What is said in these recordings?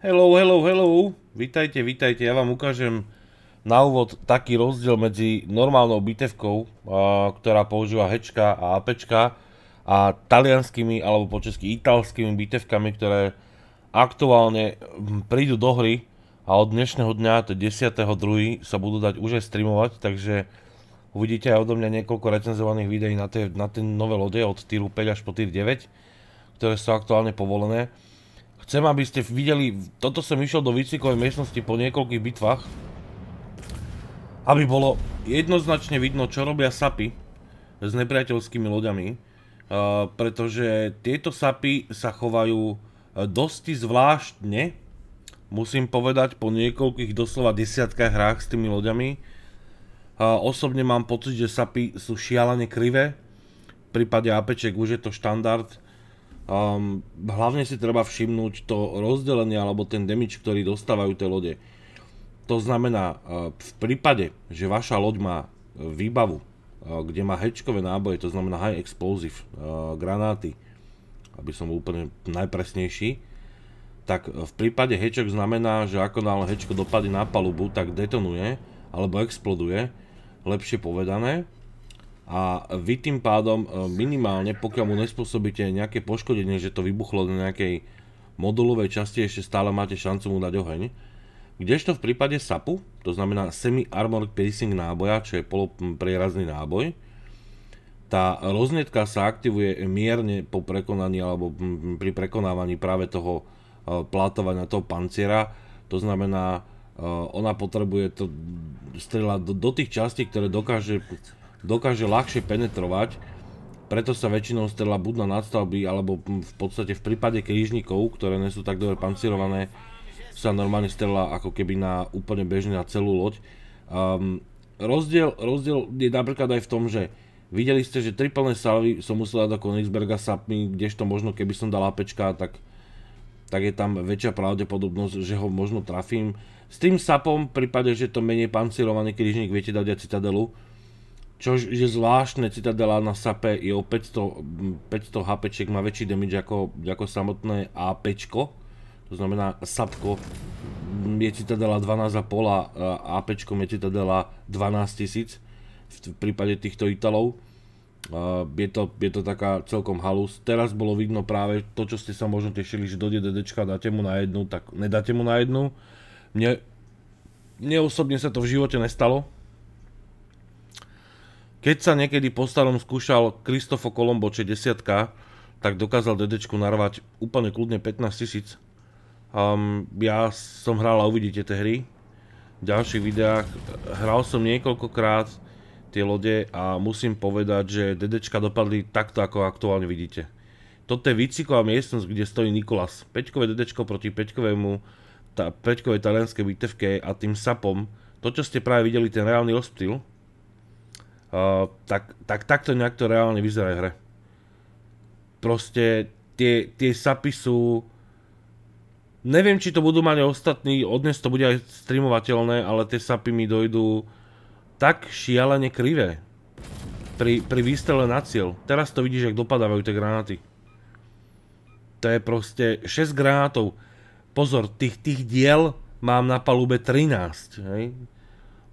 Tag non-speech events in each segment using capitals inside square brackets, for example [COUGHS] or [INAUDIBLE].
Hello, hello, hello. Vítajte, vítajte. Ja vám ukážem na úvod taký rozdiel medzi normálnou bitevkou, ktorá používa hečka a APčka a talianskými alebo po česky italskými bitevkami, ktoré aktuálne prídu do hry a od dnešného dňa, to 10.2. sa budú dať už aj streamovať, takže uvidíte aj odo mňa niekoľko recenzovaných videí na tie, na nové lode od týru 5 až po týr 9, ktoré sú aktuálne povolené. Chcem, aby ste videli, toto som išiel do výcvikovej miestnosti po niekoľkých bitvách, aby bolo jednoznačne vidno, čo robia sapy s nepriateľskými loďami, pretože tieto sapy sa chovajú dosti zvláštne, musím povedať, po niekoľkých doslova desiatkách hrách s tými loďami. Osobne mám pocit, že sapy sú šialene krivé, v prípade APček už je to štandard, Um, hlavne si treba všimnúť to rozdelenie alebo ten damage, ktorý dostávajú tie lode. To znamená, uh, v prípade, že vaša loď má výbavu, uh, kde má hečkové náboje, to znamená high explosive uh, granáty, aby som bol úplne najpresnejší, tak v prípade hečok znamená, že ako náhle hečko dopadne na palubu, tak detonuje alebo exploduje, lepšie povedané, a vy tým pádom e, minimálne, pokiaľ mu nespôsobíte nejaké poškodenie, že to vybuchlo do nejakej modulovej časti, ešte stále máte šancu mu dať oheň. Kdežto v prípade SAPu, to znamená Semi-Armored Piercing náboja, čo je poloprierazný náboj, tá roznetka sa aktivuje mierne po prekonaní alebo pri prekonávaní práve toho e, plátovania toho panciera. To znamená, e, ona potrebuje to strieľať do, do tých častí, ktoré dokáže dokáže ľahšie penetrovať, preto sa väčšinou strela buď na nadstavby, alebo v podstate v prípade krížnikov, ktoré nie sú tak dobre pancirované, sa normálne strela ako keby na úplne bežne na celú loď. Um, rozdiel, rozdiel je napríklad aj v tom, že videli ste, že triplné salvy som musel dať do Konigsberga sapmi, kdežto možno keby som dal APčka, tak, tak je tam väčšia pravdepodobnosť, že ho možno trafím. S tým sapom, v prípade, že to menej pancirovaný krížnik, viete dať aj citadelu, čo je zvláštne, Citadela na Sape je o 500, 500 HPček, má väčší damage ako, ako samotné APčko. To znamená Sapko je Citadela 12,5 a APčkom je Citadela 12 tisíc v prípade týchto Italov. Je to, je to taká celkom halus. Teraz bolo vidno práve to, čo ste sa možno tešili, že dojde DDčka, dáte mu na jednu, tak nedáte mu na jednu. Mne, mne osobne sa to v živote nestalo, keď sa niekedy po starom skúšal Kristofo či desiatka, tak dokázal DDčku narvať úplne kľudne 15 tisíc. Um, ja som hral a uvidíte tie hry. V ďalších videách hral som niekoľkokrát tie lode a musím povedať, že DDčka dopadli takto, ako aktuálne vidíte. Toto je výciková miestnosť, kde stojí Nikolas. Peťkové DDčko proti Peťkovému, tá Peťkovej talianskej bitevke a tým sapom. To, čo ste práve videli, ten reálny rozptyl, Uh, tak, tak takto nejak to reálne vyzerá hre. Proste tie, tie sapy sú... Neviem, či to budú mať ostatní, odnes to bude aj streamovateľné, ale tie sapy mi dojdú tak šialene krivé. Pri, pri výstrele na cieľ. Teraz to vidíš, jak dopadávajú tie granáty. To je proste 6 granátov. Pozor, tých, tých diel mám na palube 13. Hej?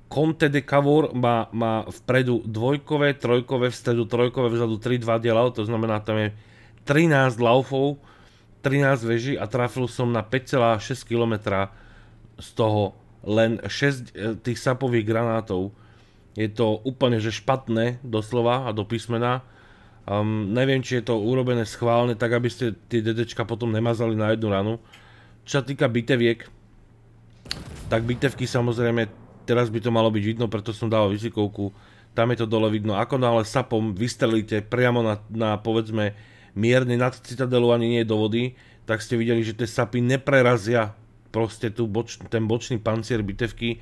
Conte de Cavour má, má vpredu dvojkové, trojkové, v stredu trojkové, vzadu 3-2 dielov, to znamená tam je 13 laufov, 13 veží a trafil som na 5,6 km z toho len 6 e, tých sapových granátov. Je to úplne že špatné doslova a do písmena. Um, neviem, či je to urobené schválne, tak aby ste tie DDčka potom nemazali na jednu ranu. Čo sa týka biteviek, tak bitevky samozrejme teraz by to malo byť vidno, preto som dal vysikovku, tam je to dole vidno. Ako náhle sapom vystrelíte priamo na, na povedzme mierne nad citadelu ani nie do vody, tak ste videli, že tie sapy neprerazia proste tu boč, ten bočný pancier bitevky,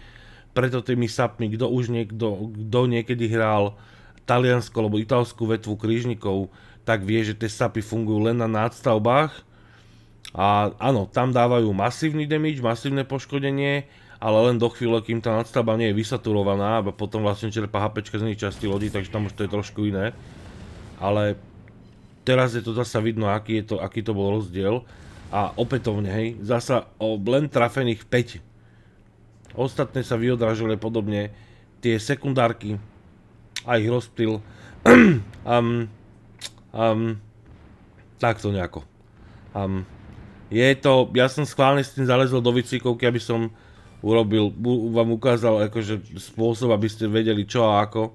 preto tými sapmi, kto už niekto, kto niekedy hral taliansku alebo italskú vetvu krížnikov, tak vie, že tie sapy fungujú len na nadstavbách. A áno, tam dávajú masívny damage, masívne poškodenie, ale len do chvíle, kým tá nadstavba nie je vysaturovaná a potom vlastne čerpa HP z iných častí lodi, takže tam už to je trošku iné. Ale teraz je to zasa vidno, aký, je to, aký to bol rozdiel. A opätovne, hej, zasa o len trafených 5. Ostatné sa vyodražili podobne. Tie sekundárky, a ich rozptyl. um, [CLEARS THROAT] um, takto nejako. Um, je to, ja som schválne s tým zalezol do výcvikovky, aby som urobil, vám ukázal akože spôsob, aby ste vedeli čo a ako.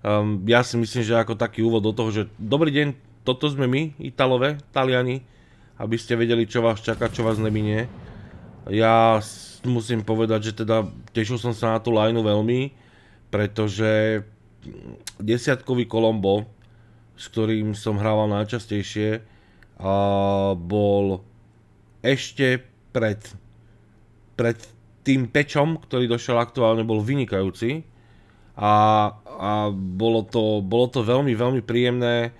Um, ja si myslím, že ako taký úvod do toho, že dobrý deň, toto sme my, Italové, Taliani, aby ste vedeli, čo vás čaká, čo vás neminie. Ja musím povedať, že teda tešil som sa na tú lineu veľmi, pretože desiatkový Kolombo, s ktorým som hrával najčastejšie, a bol ešte pred, pred tým pečom, ktorý došiel aktuálne, bol vynikajúci. A, a bolo, to, bolo to veľmi, veľmi príjemné.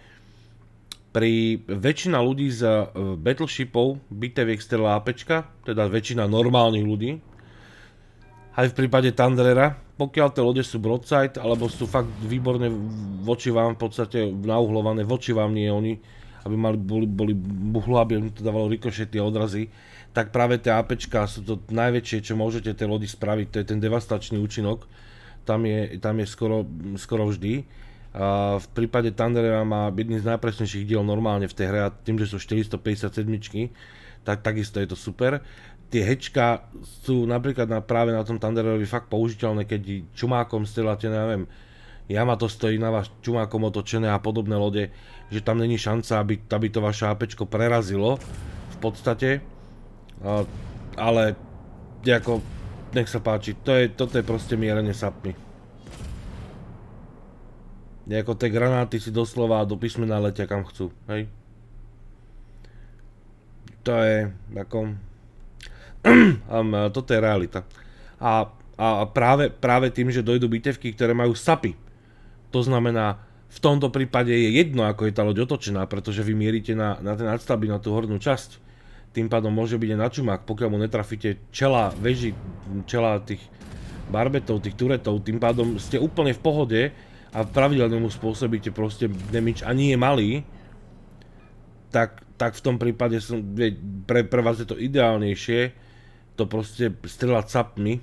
Pri väčšina ľudí z e, Battleshipov biteviek strela APčka, teda väčšina normálnych ľudí, aj v prípade Thunderera, pokiaľ tie lode sú broadside, alebo sú fakt výborne voči vám, v podstate nauhlované, voči vám nie oni, aby mali, boli, boli buhlu, aby im to dávalo rikošety a odrazy, tak práve tie APčka sú to najväčšie, čo môžete tej lodi spraviť, to je ten devastačný účinok, tam je, tam je skoro, skoro vždy. A v prípade Thunderera má jedný z najpresnejších diel normálne v tej hre a tým, že sú 457, tak takisto je to super tie hečka sú napríklad na, práve na tom Thunderovi fakt použiteľné, keď čumákom strieľate, neviem, Yamato stojí na vás čumákom otočené a podobné lode, že tam není šanca, aby, aby to vaše APčko prerazilo v podstate. A, ale ako, nech sa páči, to je, toto je proste mierenie sapmi. Jako tie granáty si doslova do písmena letia kam chcú, hej. To je, ako, [CLEARS THROAT] um, toto je realita. A, a práve, práve tým, že dojdú bitevky, ktoré majú sapy, to znamená, v tomto prípade je jedno, ako je tá loď otočená, pretože vy mierite na, na ten nadstavby, na tú hornú časť. Tým pádom môže byť aj na čumák, pokiaľ mu netrafíte čela veži, čela tých barbetov, tých turetov, tým pádom ste úplne v pohode a pravidelne mu spôsobíte proste damage a nie je malý, tak, tak v tom prípade som, pre, pre vás je to ideálnejšie, to proste strelať sapmi,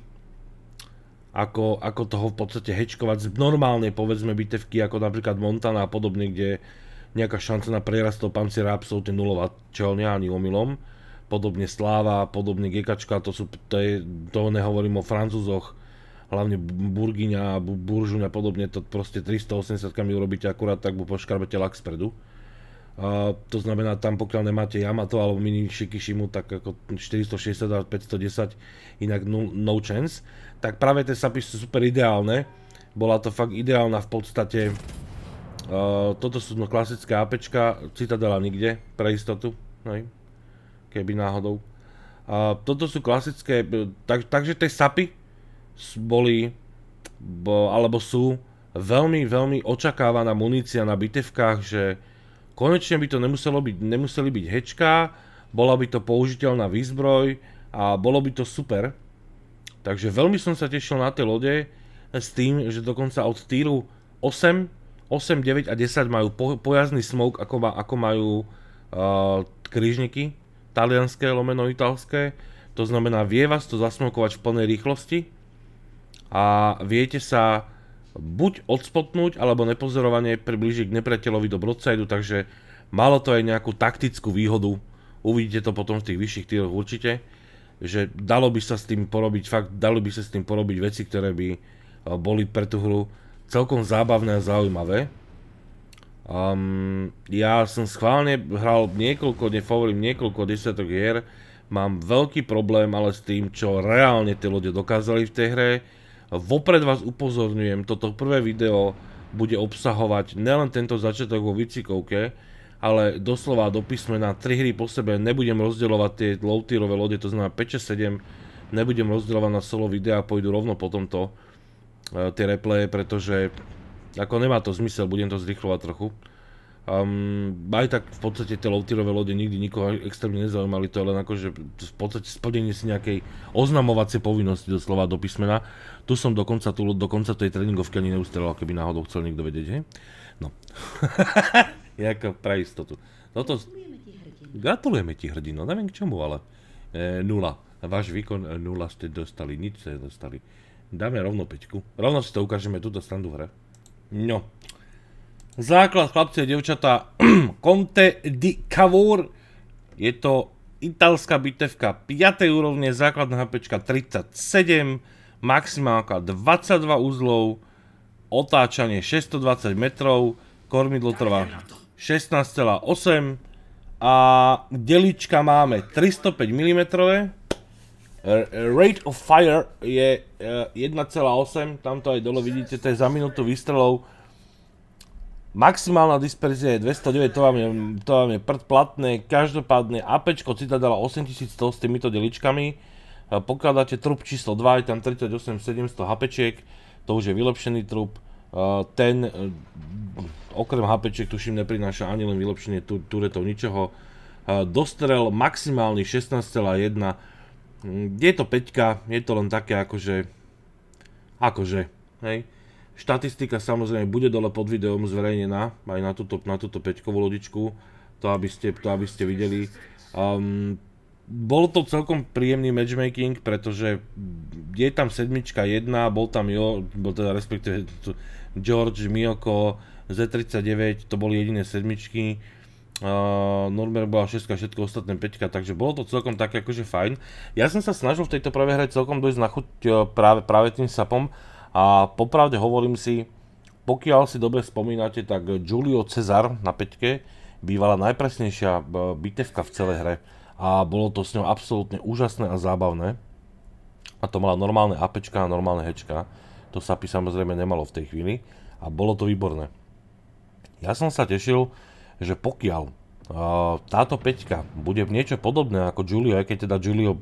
ako, ako toho v podstate hečkovať z normálnej povedzme bitevky, ako napríklad Montana a podobne, kde nejaká šanca na prerast toho panciera absolútne nulová, čo nie ani omylom. Podobne Sláva, podobne Gekačka, to sú, to je, to nehovorím o Francúzoch, hlavne Burgiňa, Buržuň a podobne, to proste 380 kami urobíte akurát tak, bo poškarbete lak spredu. Uh, to znamená, tam pokiaľ nemáte Yamato alebo Mini Shikishimu, tak ako 460 a 510, inak no, no chance. Tak práve tie sapy sú super ideálne. Bola to fakt ideálna v podstate. Uh, toto sú no klasické APčka, Citadela nikde, pre istotu, hej, keby náhodou. Uh, toto sú klasické, tak, takže tie sapy boli, bo, alebo sú veľmi, veľmi očakávaná munícia na bitevkách, že Konečne by to nemuselo byť, nemuseli byť hečka, bola by to použiteľná výzbroj a bolo by to super. Takže veľmi som sa tešil na tie lode s tým, že dokonca od týru 8, 8, 9 a 10 majú po, pojazdný smoke, ako, ma, ako majú uh, krížniky, talianské lomeno italské. To znamená, vie vás to zasmokovať v plnej rýchlosti a viete sa buď odspotnúť, alebo nepozorovanie priblížiť k nepriateľovi do broadside, takže malo to aj nejakú taktickú výhodu. Uvidíte to potom v tých vyšších týroch určite, že dalo by sa s tým porobiť, fakt dalo by sa s tým porobiť veci, ktoré by eh, boli pre tú hru celkom zábavné a zaujímavé. Um, ja som schválne hral niekoľko, nefavorím niekoľko desiatok hier, mám veľký problém ale s tým, čo reálne tie lode dokázali v tej hre, Vopred vás upozorňujem, toto prvé video bude obsahovať nielen tento začiatok vo výcikovke, ale doslova do písmena 3 hry po sebe. Nebudem rozdielovať tie low tierové lode, to znamená 5, 6, 7, nebudem rozdielovať na solo videa, pôjdu rovno po tomto uh, tie replaye, pretože ako nemá to zmysel, budem to zrychlovať trochu. Um, aj tak v podstate tie low-tierové lode nikdy nikoho extrémne nezaujímali, to je len akože v podstate splnenie si nejakej oznamovacej povinnosti doslova do písmena. Tu som dokonca, tu, dokonca tej tréningovky ani neustrelal, keby náhodou chcel niekto vedieť, hej? No. [LAUGHS] Jako pre istotu. Toto... Gratulujeme ti, hrdino, neviem k čomu, ale e, nula. Váš výkon e, nula ste dostali, nič ste dostali. Dáme rovno peťku. Rovno si to ukážeme túto strandu v hre. No. Základ, chlapci a devčatá, [CLEARS THROAT] Conte di Cavour. Je to italská bitevka 5. úrovne, základná HP 37, maximálka 22 uzlov, otáčanie 620 metrov, kormidlo trvá 16,8 a delička máme 305 mm, rate of fire je 1,8, e, tamto aj dole vidíte, to je za minútu výstrelov, Maximálna disperzia je 209, to vám je, to vám je prd platné, každopádne APčko Citadela 8100 s týmito deličkami. Pokiaľ dáte trup číslo 2, je tam 38700 HPčiek, to už je vylepšený trup. Ten, okrem HPčiek, tuším, neprináša ani len vylepšenie turetov ničoho. Dostrel maximálny 16,1. Je to 5, je to len také akože, akože, hej. Štatistika samozrejme bude dole pod videom zverejnená aj na túto, na túto 5 lodičku, to aby ste, to aby ste videli. Um, bol to celkom príjemný matchmaking, pretože je tam sedmička jedna, bol tam jo, bol teda respektíve George, Miyoko, Z39, to boli jediné sedmičky. Uh, Norberg bola 6, všetko ostatné 5, takže bolo to celkom také akože fajn. Ja som sa snažil v tejto prvej hre celkom dojsť na chuť uh, práve, práve tým sapom, a popravde hovorím si, pokiaľ si dobre spomínate, tak Giulio Cezar na peťke bývala najpresnejšia bitevka v celej hre a bolo to s ňou absolútne úžasné a zábavné. A to mala normálne APčka a normálne hečka. To sa by samozrejme nemalo v tej chvíli a bolo to výborné. Ja som sa tešil, že pokiaľ uh, táto peťka bude niečo podobné ako Giulio, aj keď teda Giulio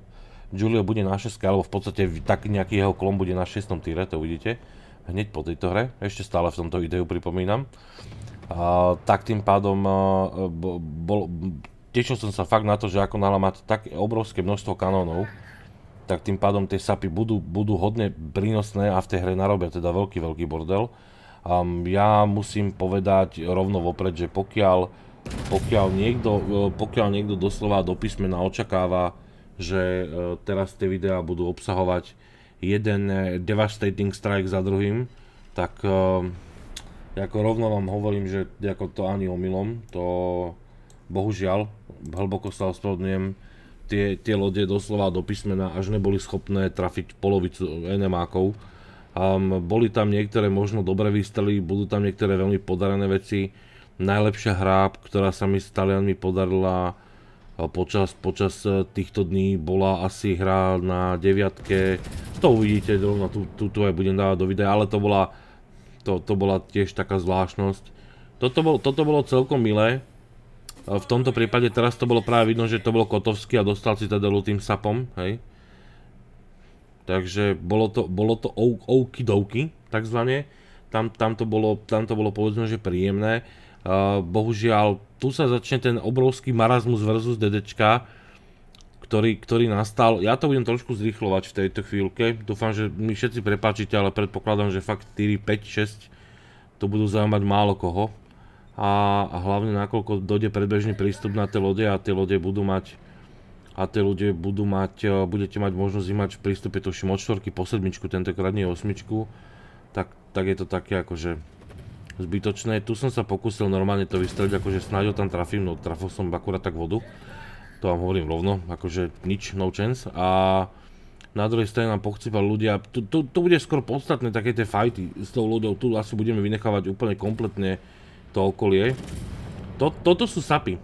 Julio bude na 6, alebo v podstate tak nejaký jeho klon bude na 6. týre, to uvidíte hneď po tejto hre, ešte stále v tomto videu pripomínam. A, tak tým pádom bol, tešil som sa fakt na to, že ako náhle máte tak obrovské množstvo kanónov, tak tým pádom tie sapy budú, budú hodne prínosné a v tej hre narobia teda veľký, veľký bordel. Um, ja musím povedať rovno vopred, že pokiaľ, pokiaľ, niekto, pokiaľ niekto doslova do písmena očakáva že e, teraz tie videá budú obsahovať jeden e, devastating strike za druhým, tak e, ako rovno vám hovorím, že ako to ani omylom, to bohužiaľ, hlboko sa ospravedlňujem, tie, tie lode doslova do písmena až neboli schopné trafiť polovicu NMákov. Um, boli tam niektoré možno dobré výstrely, budú tam niektoré veľmi podarené veci. Najlepšia hra, ktorá sa mi s Talianmi podarila, počas, počas e, týchto dní bola asi hra na deviatke, to uvidíte, rovno tu aj budem dávať do videa, ale to bola, to, to bola tiež taká zvláštnosť. Toto, bol, toto bolo celkom milé, v tomto prípade teraz to bolo práve vidno, že to bolo Kotovský a dostal si teda tým sapom, hej. Takže bolo to, bolo to okidoki, takzvané. Tam, tam, to bolo, tam to bolo povedzme, že príjemné. Uh, bohužiaľ, tu sa začne ten obrovský marazmus versus DDčka, ktorý, ktorý nastal. Ja to budem trošku zrýchlovať v tejto chvíľke. Dúfam, že mi všetci prepáčite, ale predpokladám, že fakt 4, 5, 6 to budú zaujímať málo koho. A, a hlavne nakoľko dojde predbežný prístup na tie lode a tie lode budú mať a tie ľudia budú mať, e, budete mať možnosť mať v prístupe tuším od 4 po sedmičku, tentokrát nie osmičku, tak, tak je to také akože zbytočné. Tu som sa pokúsil normálne to vystreliť, akože snáď ho tam trafím, no trafil som akurát tak vodu. To vám hovorím rovno, akože nič, no chance. A na druhej strane nám pochcípali ľudia, tu, tu, tu bude skoro podstatné také tie fighty s tou ľuďou, tu asi budeme vynechávať úplne kompletne to okolie. To, toto sú sapy.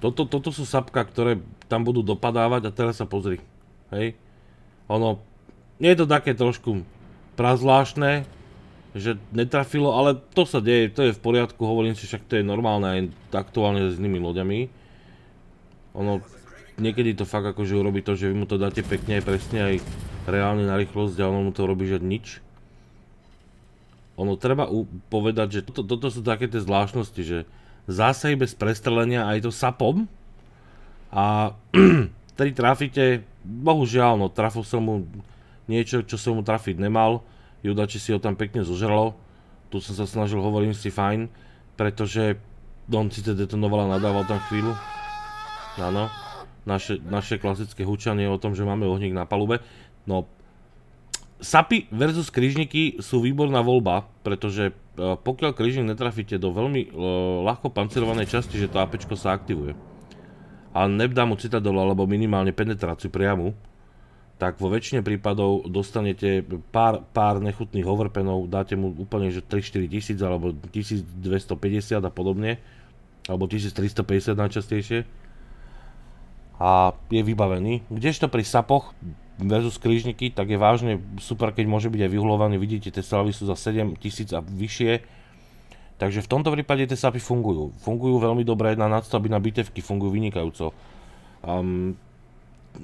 Toto, toto sú sapka, ktoré tam budú dopadávať a teraz sa pozri. Hej. Ono, nie je to také trošku prazvláštne, že netrafilo, ale to sa deje, to je v poriadku, hovorím si, však to je normálne aj aktuálne s inými loďami. Ono, niekedy to fakt akože urobí to, že vy mu to dáte pekne aj presne aj reálne na rýchlosť a ono mu to robí, že nič. Ono treba povedať, že toto, toto sú také tie zvláštnosti, že zásahy bez prestrelenia aj to sapom a [CLEARS THROAT] tedy trafíte, bohužiaľ, no trafil som mu niečo, čo som mu trafiť nemal Judači si ho tam pekne zožralo. Tu som sa snažil, hovorím si, fajn, pretože on síce detonoval a nadával tam chvíľu. Áno. Naše, naše klasické hučanie o tom, že máme ohník na palube. No, Sapy versus križníky sú výborná voľba, pretože pokiaľ križník netrafíte do veľmi e, ľahko pancirovanej časti, že to AP sa aktivuje a nebdá mu citadelu alebo minimálne penetráciu priamu, tak vo väčšine prípadov dostanete pár, pár nechutných overpenov, dáte mu úplne že 3-4 tisíc alebo 1250 a podobne, alebo 1350 najčastejšie a je vybavený. Kdežto pri sapoch versus krížniky, tak je vážne super, keď môže byť aj vyhulovaný. Vidíte, tie salvy sú za 7000 a vyššie. Takže v tomto prípade tie sapy fungujú. Fungujú veľmi dobre na nadstavby na bitevky, fungujú vynikajúco. Um,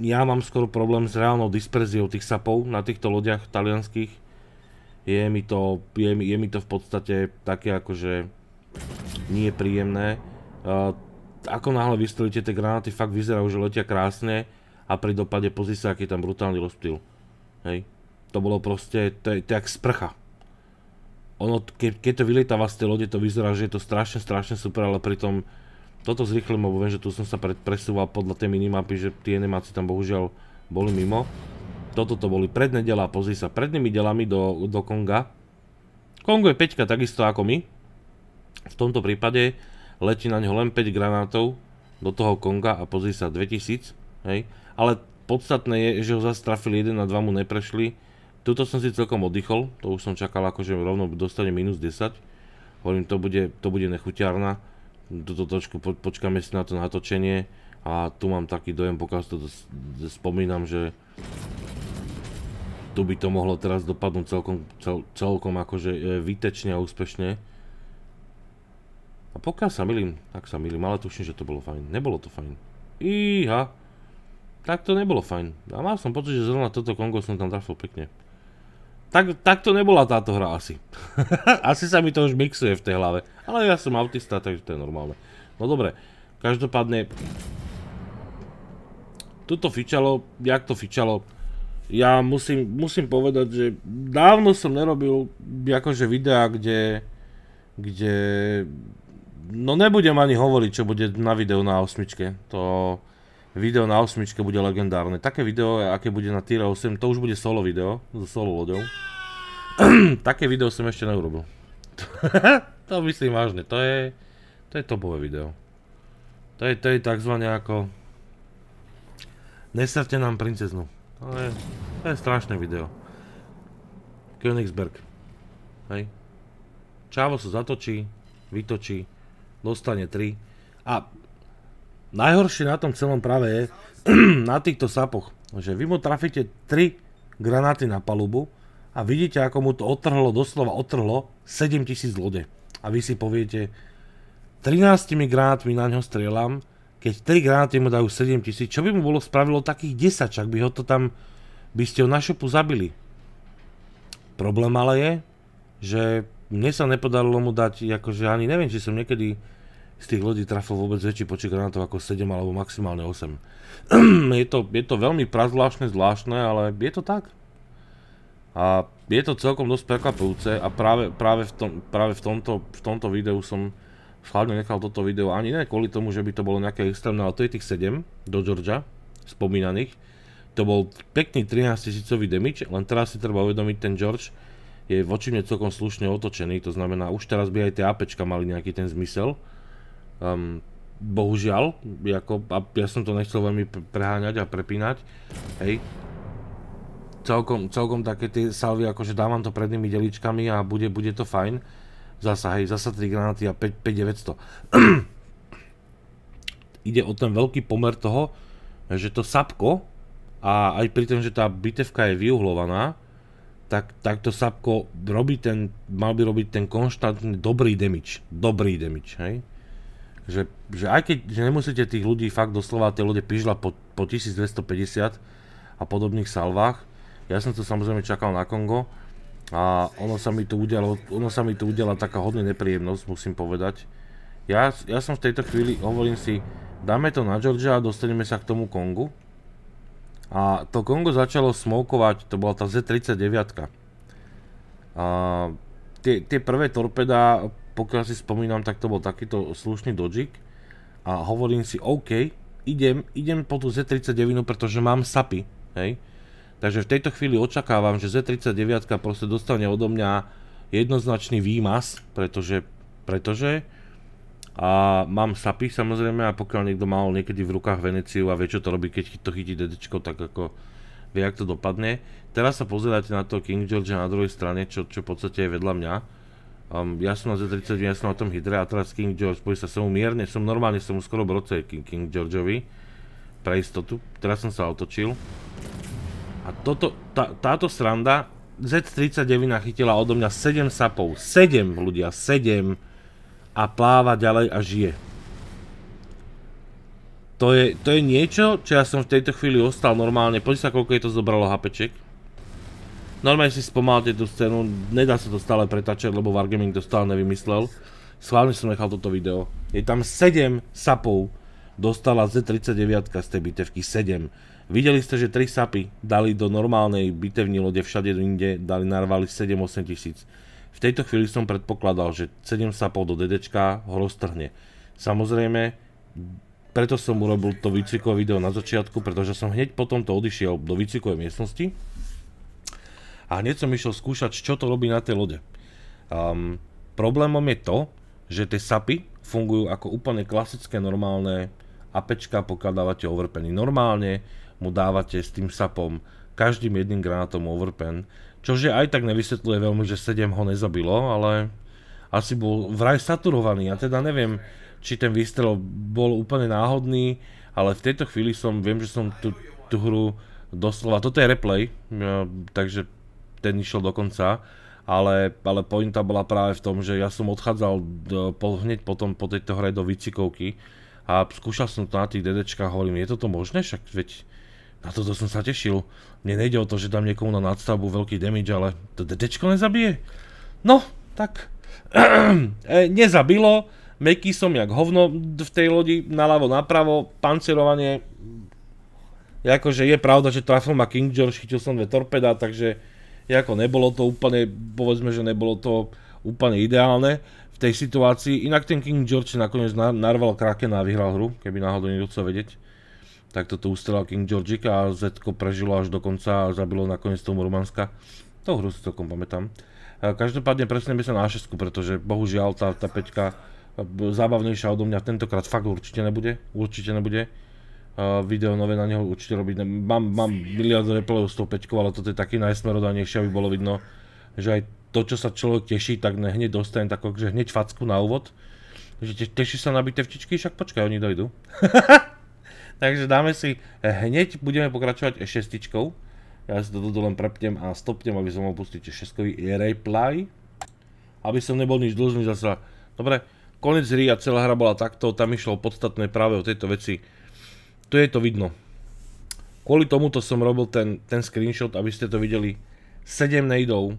ja mám skoro problém s reálnou disperziou tých sapov na týchto lodiach talianských. Je mi to, je, je mi to v podstate také akože nie príjemné. Uh, ako náhle vystrelíte tie granáty, fakt vyzerajú, že letia krásne a pri dopade pozri sa, aký tam brutálny rozptyl. Hej. To bolo proste, to je, jak sprcha. Ono, ke, keď to vylietáva z tej lode, to vyzerá, že je to strašne, strašne super, ale pritom toto zrýchlim, lebo viem, že tu som sa presúval podľa tej minimapy, že tie animácie tam bohužiaľ boli mimo. Toto to boli predné delá, pozri sa, prednými delami do, do Konga. Kongo je 5 takisto ako my. V tomto prípade letí na ňo len 5 granátov do toho Konga a pozri sa 2000, hej. Ale podstatné je, že ho zase trafili 1 a 2 mu neprešli. Tuto som si celkom oddychol, to už som čakal akože rovno dostane minus 10. Hovorím, to bude, to bude nechutiarna. Tuto trošku po, počkáme si na to natočenie a tu mám taký dojem, pokiaľ to spomínam, že tu by to mohlo teraz dopadnúť celkom, cel, celkom akože e, výtečne a úspešne. A pokiaľ sa milím, tak sa milím, ale tuším, že to bolo fajn. Nebolo to fajn. Iha. Tak to nebolo fajn. A mal som pocit, že zrovna toto Kongo som tam trafil pekne. Tak, tak to nebola táto hra asi. [LAUGHS] asi sa mi to už mixuje v tej hlave. Ale ja som autista, takže to je normálne. No dobre, každopádne... Tuto fičalo, jak to fičalo, ja musím, musím povedať, že dávno som nerobil akože videá, kde, kde No nebudem ani hovoriť, čo bude na videu na osmičke. To video na osmičke bude legendárne. Také video, aké bude na Tier 8, to už bude solo video, so solo loďou. [CLEARS THROAT] Také video som ešte neurobil. [LAUGHS] to myslím vážne, to je, to je topové video. To je, to je takzvané ako... Nesrte nám princeznu. To je, to je strašné video. Königsberg. Hej. Čávo sa zatočí, vytočí, dostane 3. A najhoršie na tom celom práve je, [CLEARS THROAT] na týchto sapoch, že vy mu trafíte 3 granáty na palubu a vidíte, ako mu to otrhlo, doslova otrhlo 7000 lode. A vy si poviete, 13 granátmi na ňo strieľam, keď 3 granáty mu dajú 7000, čo by mu bolo spravilo takých 10, čak by ho to tam, by ste ho na šopu zabili. Problém ale je, že mne sa nepodarilo mu dať, akože ani neviem, či som niekedy z tých lodí trafil vôbec väčší počet granátov ako 7 alebo maximálne 8. [CLEARS THROAT] je, to, je to veľmi prazvláštne, zvláštne, ale je to tak. A je to celkom dosť prekvapujúce a práve, práve, v, tom, práve v, tomto, v tomto videu som schválne nechal toto video ani ne kvôli tomu, že by to bolo nejaké extrémne, ale to je tých 7 do Georgia spomínaných. To bol pekný 13 tisícový damage, len teraz si treba uvedomiť ten George je voči mne celkom slušne otočený, to znamená už teraz by aj tie APčka mali nejaký ten zmysel. Um, bohužiaľ, ako, a ja som to nechcel veľmi preháňať a prepínať, hej. Celkom, celkom také tie salvy, akože dávam to prednými deličkami a bude, bude to fajn. Zasa, hej, zasa 3 granáty a 5, 5900. [CLEARS THROAT] Ide o ten veľký pomer toho, že to sapko, a aj pri tom, že tá bitevka je vyuhlovaná, tak, tak to sapko robí ten, mal by robiť ten konštantný dobrý damage. Dobrý damage, hej že, že aj keď že nemusíte tých ľudí fakt doslova tie ľudia pižla po, po 1250 a podobných salvách, ja som to samozrejme čakal na Kongo a ono sa mi tu udialo, ono sa mi tu udiala taká hodne nepríjemnosť, musím povedať. Ja, ja som v tejto chvíli, hovorím si, dáme to na Georgia a dostaneme sa k tomu Kongu. A to Kongo začalo smokovať, to bola tá Z-39. A tie, tie prvé torpeda pokiaľ si spomínam, tak to bol takýto slušný dodžik a hovorím si, OK, idem, idem po tú Z39, pretože mám sapy, hej. Takže v tejto chvíli očakávam, že Z39 proste dostane odo mňa jednoznačný výmaz, pretože, pretože a mám sapy samozrejme a pokiaľ niekto mal niekedy v rukách Veneciu a vie čo to robí, keď to chytí DDčko, tak ako vie, jak to dopadne. Teraz sa pozeráte na to King George na druhej strane, čo, čo v podstate je vedľa mňa. Um, ja som na Z30, ja som na tom hydre a teraz King George, poď sa som mierne, som normálne som skoro broce King, King Georgeovi pre istotu. Teraz som sa otočil. A toto, tá, táto sranda, Z39 chytila odo mňa 7 sapov. 7 ľudia, 7 a pláva ďalej a žije. To je, to je niečo, čo ja som v tejto chvíli ostal normálne. Poď sa, koľko je to zobralo HPček. Normálne si spomalte tú scénu, nedá sa to stále pretačať, lebo Wargaming to stále nevymyslel. Schválne som nechal toto video. Je tam 7 sapov, dostala Z39 z tej bitevky, 7. Videli ste, že 3 sapy dali do normálnej bitevní lode všade inde, dali narvali 7-8 tisíc. V tejto chvíli som predpokladal, že 7 sapov do DDčka ho roztrhne. Samozrejme, preto som urobil to výcvikové video na začiatku, pretože som hneď potom to odišiel do výcvikovej miestnosti a hneď som išiel skúšať, čo to robí na tej lode. Um, problémom je to, že tie sapy fungujú ako úplne klasické normálne APčka, pokiaľ dávate overpeny. Normálne mu dávate s tým sapom každým jedným granátom overpen, Čože aj tak nevysvetľuje veľmi, že 7 ho nezabilo, ale asi bol vraj saturovaný. Ja teda neviem, či ten výstrel bol úplne náhodný, ale v tejto chvíli som, viem, že som tú, tú hru doslova, toto je replay, takže ten išiel do konca, ale, ale pointa bola práve v tom, že ja som odchádzal do, po, hneď potom po tejto hre do výcikovky a skúšal som to na tých DDčkách, hovorím, je toto možné? Však veď na toto som sa tešil. Mne nejde o to, že dám niekomu na nadstavbu veľký damage, ale to DDčko nezabije. No, tak... [CLEARS THROAT] e, nezabilo. Meký som jak hovno v tej lodi, naľavo, napravo, pancerovanie. Akože je pravda, že trafil ma King George, chytil som dve torpeda, takže ako nebolo to úplne, povedzme, že nebolo to úplne ideálne v tej situácii. Inak ten King George nakoniec narval Krakena a vyhral hru, keby náhodou niekto chcel vedieť tak toto ustrelal King Georgik a Z prežilo až do konca a zabilo nakoniec tomu Romanska. To hru si celkom pamätám. Každopádne presne by sa na 6, pretože bohužiaľ tá, tá peťka zábavnejšia odo mňa tentokrát fakt určite nebude. Určite nebude. Uh, video nové na neho určite robiť. Mám, mám miliard replayov s ale toto je taký najsmerodanejší, aby bolo vidno, že aj to, čo sa človek teší, tak hneď dostane tak, že hneď facku na úvod. Že teší sa na bitevčičky, však počkaj, oni dojdu. [LAUGHS] Takže dáme si eh, hneď, budeme pokračovať šestičkou. Ja si to tu len prepnem a stopnem, aby som mohol pustiť šestkový replay. Aby som nebol nič dlžný zasa. Dobre, konec hry a celá hra bola takto, tam išlo podstatné práve o tejto veci. Tu je to vidno. Kvôli tomuto som robil ten, ten screenshot, aby ste to videli. 7 nadeov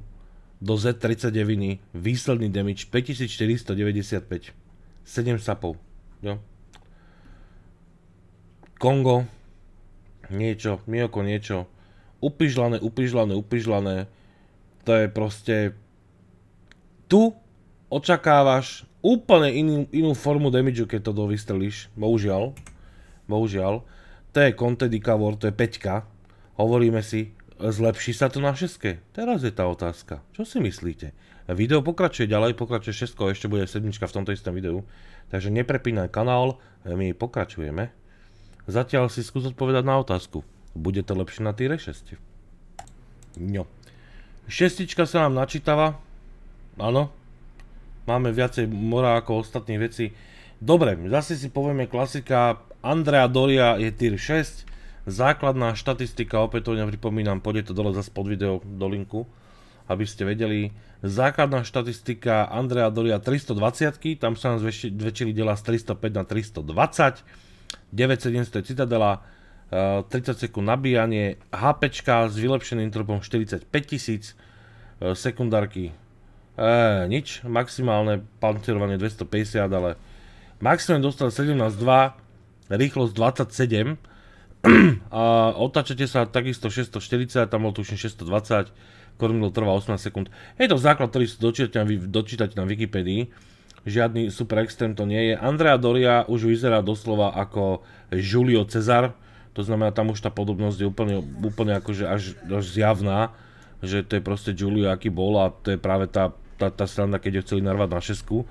do Z39, výsledný damage 5495. 7 sapov. Jo? Kongo, niečo, Mioko niečo, upižlané, upižlané, upižlané, to je proste... Tu očakávaš úplne inú, inú formu damage, keď to dovystrelíš, bohužiaľ, bohužiaľ. To je Conte War, to je 5 Hovoríme si, zlepší sa to na 6 Teraz je tá otázka. Čo si myslíte? Video pokračuje ďalej, pokračuje 6 ešte bude 7 v tomto istom videu. Takže neprepínaj kanál, my pokračujeme. Zatiaľ si skús odpovedať na otázku. Bude to lepšie na týre 6? No. Šestička sa nám načítava. Áno. Máme viacej mora ako ostatní veci. Dobre, zase si povieme klasika. Andrea Doria je tier 6. Základná štatistika, opätovne pripomínam, pôjde to dole zase pod video do linku, aby ste vedeli. Základná štatistika Andrea Doria 320, tam sa nám zväčšili dela z 305 na 320. 9700 Citadela, 30 eh, sekúnd nabíjanie, HP s vylepšeným tropom 45 tisíc, eh, sekundárky e, nič, maximálne pancerovanie 250, ale maximálne dostal 17.2, rýchlosť 27 [CLEARS THROAT] a otáčate sa takisto 640, tam bol tuším 620, kormidlo trvá 18 sekúnd. Je to základ, ktorý si dočítate, na Wikipedii žiadny super extrém to nie je. Andrea Doria už vyzerá doslova ako Julio Cezar, to znamená, tam už tá podobnosť je úplne, úplne akože až, až zjavná, že to je proste Julio, aký bol a to je práve tá, tá, tá strana, keď ho chceli narvať na šesku.